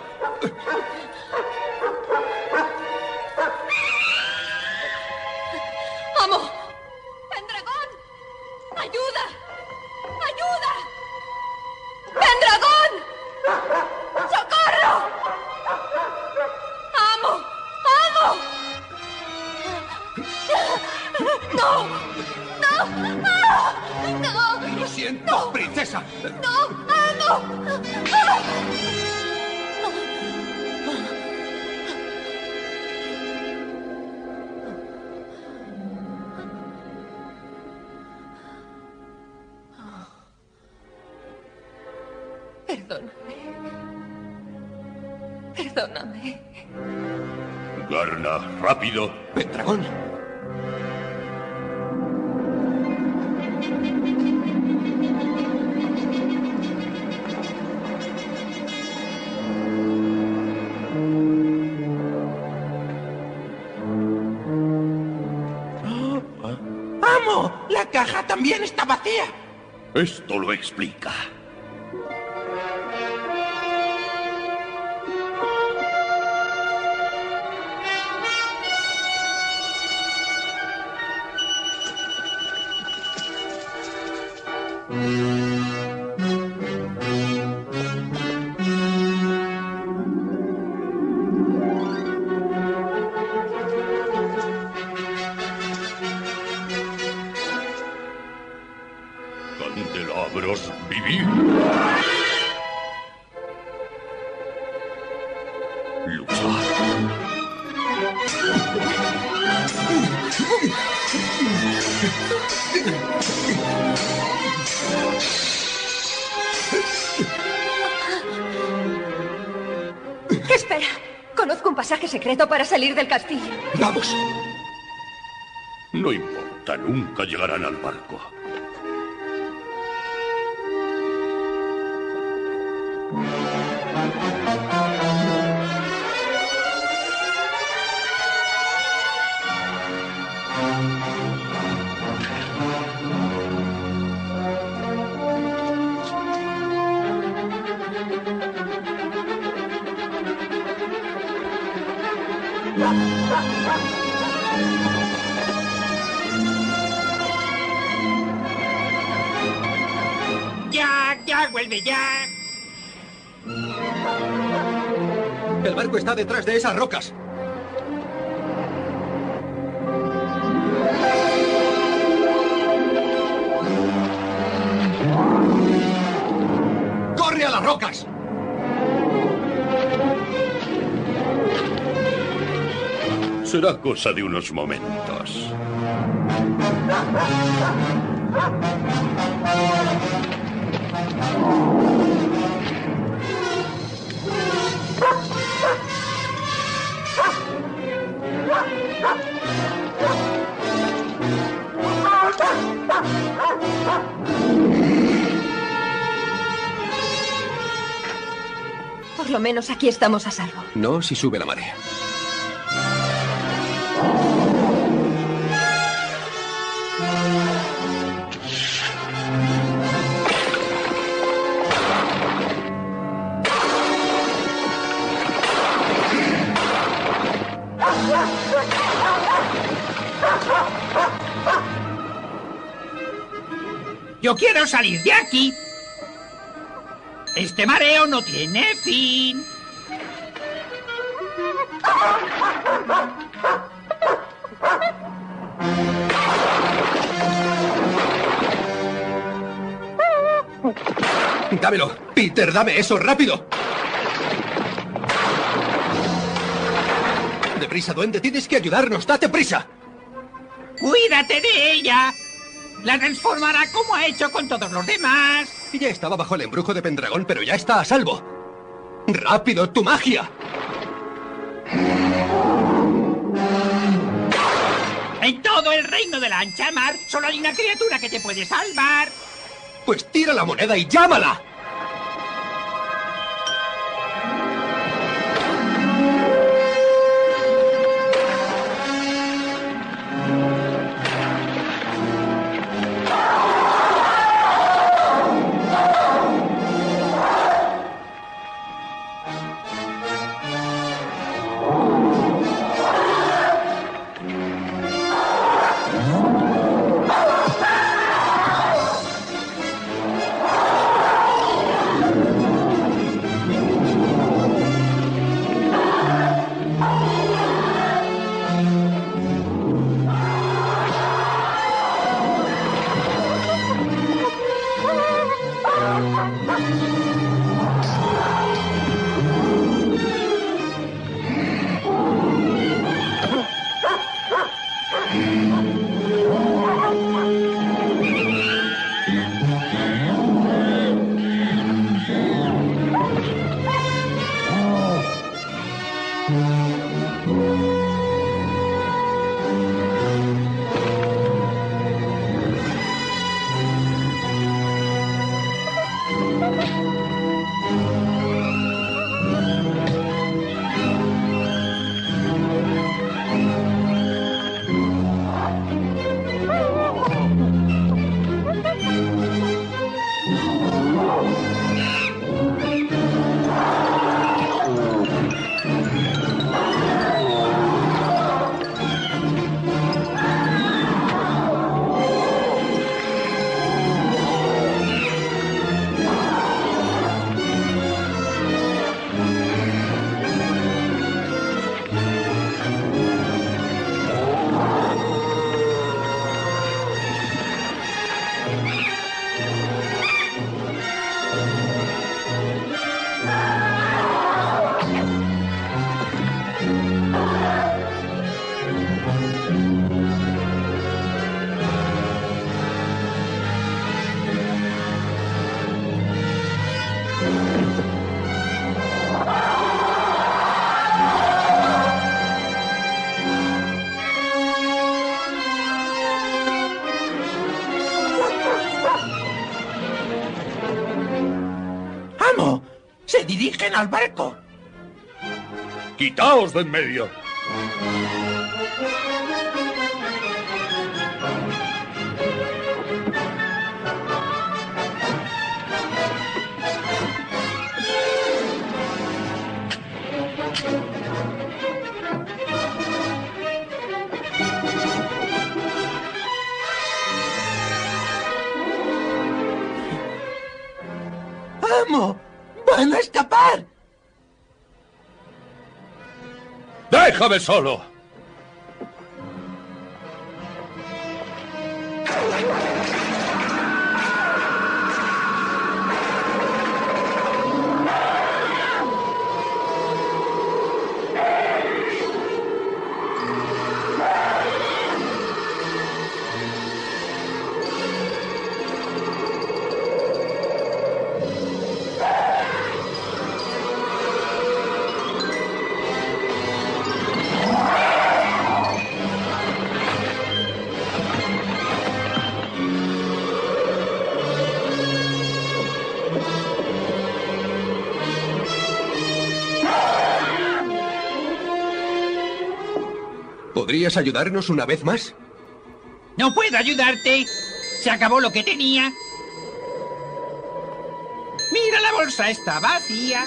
H: Esto lo explica. Vivir.
G: Espera. Conozco un pasaje secreto para salir del castillo.
K: ¡Vamos!
H: No importa, nunca llegarán al barco.
K: Está detrás de esas rocas. ¡Corre a las rocas!
H: Será cosa de unos momentos.
G: lo menos aquí estamos a salvo.
K: No si sube la marea.
I: Yo quiero salir de aquí. Este mareo no tiene fin.
K: Dámelo. Peter, dame eso, rápido. Deprisa, duende, tienes que ayudarnos. Date prisa.
I: Cuídate de ella. La transformará como ha hecho con todos los demás.
K: Ella estaba bajo el embrujo de Pendragón, pero ya está a salvo. ¡Rápido, tu magia!
I: En todo el reino de la ancha mar solo hay una criatura que te puede salvar.
K: Pues tira la moneda y llámala.
L: ¡Amo! ¡Se dirigen al barco!
H: ¡Quitaos de en medio!
L: ¡Amo! ¡Van a escapar!
H: ¡Déjame solo!
K: ¿Podrías ayudarnos una vez más?
I: No puedo ayudarte. Se acabó lo que tenía. Mira, la bolsa está vacía.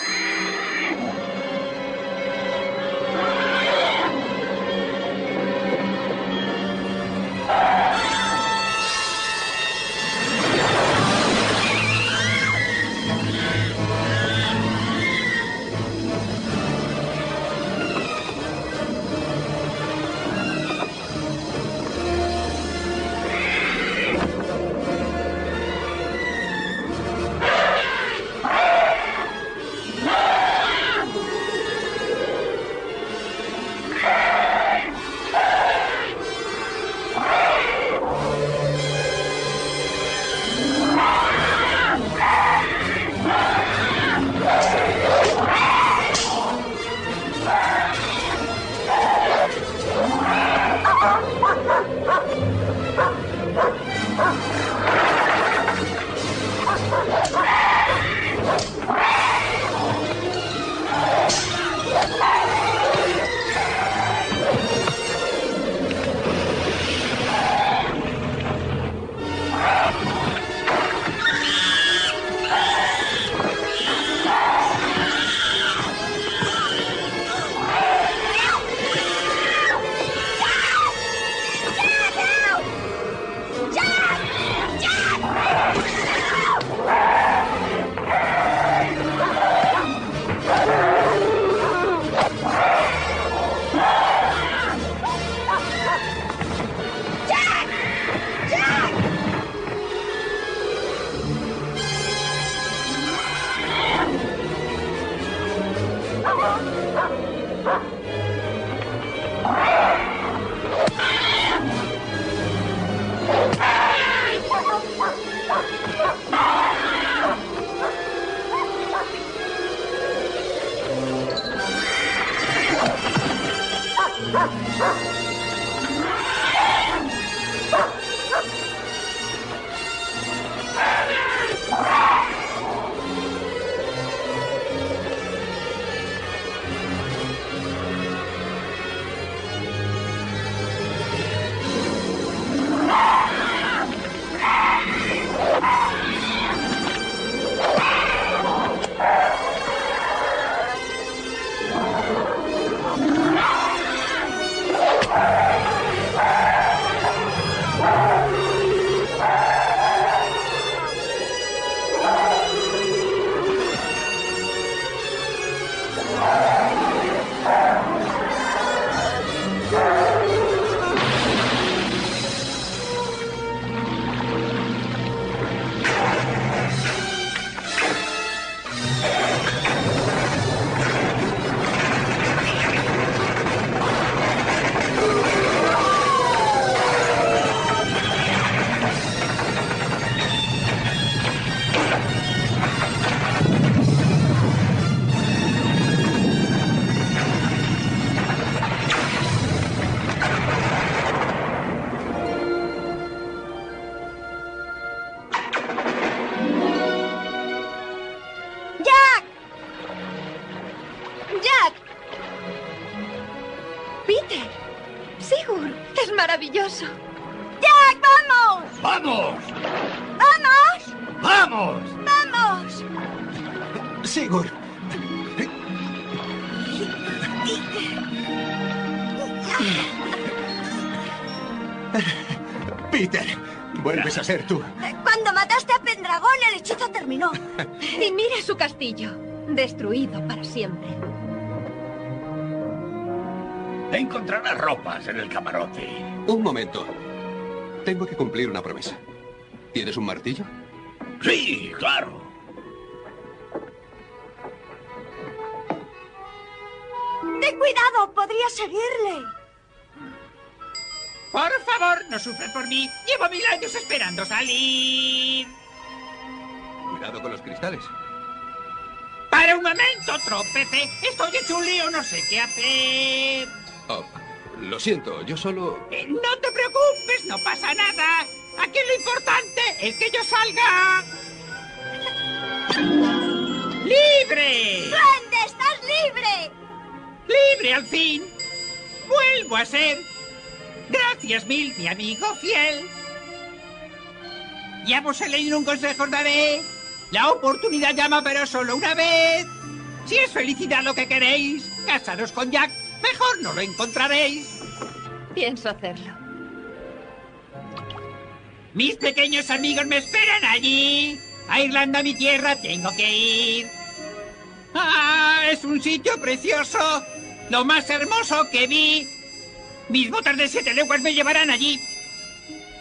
G: Maravilloso.
Q: ¡Jack, vamos!
U: ¡Vamos!
Q: ¡Vamos!
U: ¡Vamos!
Q: ¡Vamos!
K: Sigurd. Peter, vuelves a ser tú.
Q: Cuando mataste a Pendragón, el hechizo terminó.
G: Y mira su castillo, destruido para siempre.
U: Encontrarás ropas en el camarote.
K: Un momento. Tengo que cumplir una promesa. ¿Tienes un martillo?
U: Sí, claro.
Q: Ten cuidado, podría seguirle.
I: Por favor, no sufre por mí. Llevo mil años esperando salir.
K: Cuidado con los cristales.
I: Para un momento, tropecé. Estoy hecho un lío, no sé qué hacer.
K: Oh, lo siento, yo solo...
I: Eh, no te preocupes, no pasa nada. Aquí lo importante es que yo salga. ¡Libre!
Q: ¡Duende, estás libre!
I: ¡Libre al fin! ¡Vuelvo a ser! Gracias mil, mi amigo fiel. Ya vos he leído un consejo os daré. La oportunidad llama, pero solo una vez. Si es felicidad lo que queréis, casaros con Jack. Mejor no lo encontraréis.
G: Pienso hacerlo.
I: Mis pequeños amigos me esperan allí. A Irlanda, mi tierra, tengo que ir. ¡Ah! Es un sitio precioso. Lo más hermoso que vi. Mis botas de siete leguas me llevarán allí.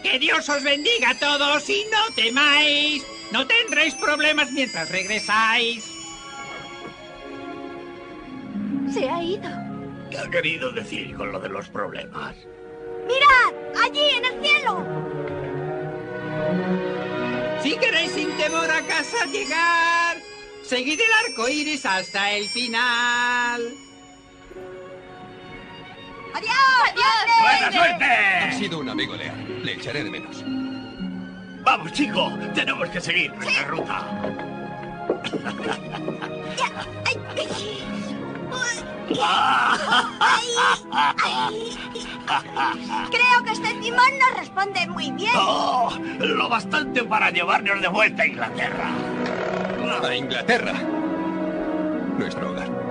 I: Que Dios os bendiga a todos y no temáis. No tendréis problemas mientras regresáis.
G: Se ha ido.
U: ¿Qué ha querido decir con lo de los problemas?
Q: ¡Mirad! ¡Allí, en el cielo!
I: Si queréis sin temor a casa llegar, seguid el arco iris hasta el final.
Q: ¡Adiós!
G: ¡Adiós!
U: ¡Buena suerte!
K: Ha sido un amigo leal. Le echaré de menos.
U: Vamos, chico. Tenemos que seguir nuestra ruta.
Q: Creo que este timón nos responde muy bien.
U: Oh, lo bastante para llevarnos de vuelta a Inglaterra.
K: A Inglaterra. Nuestro hogar.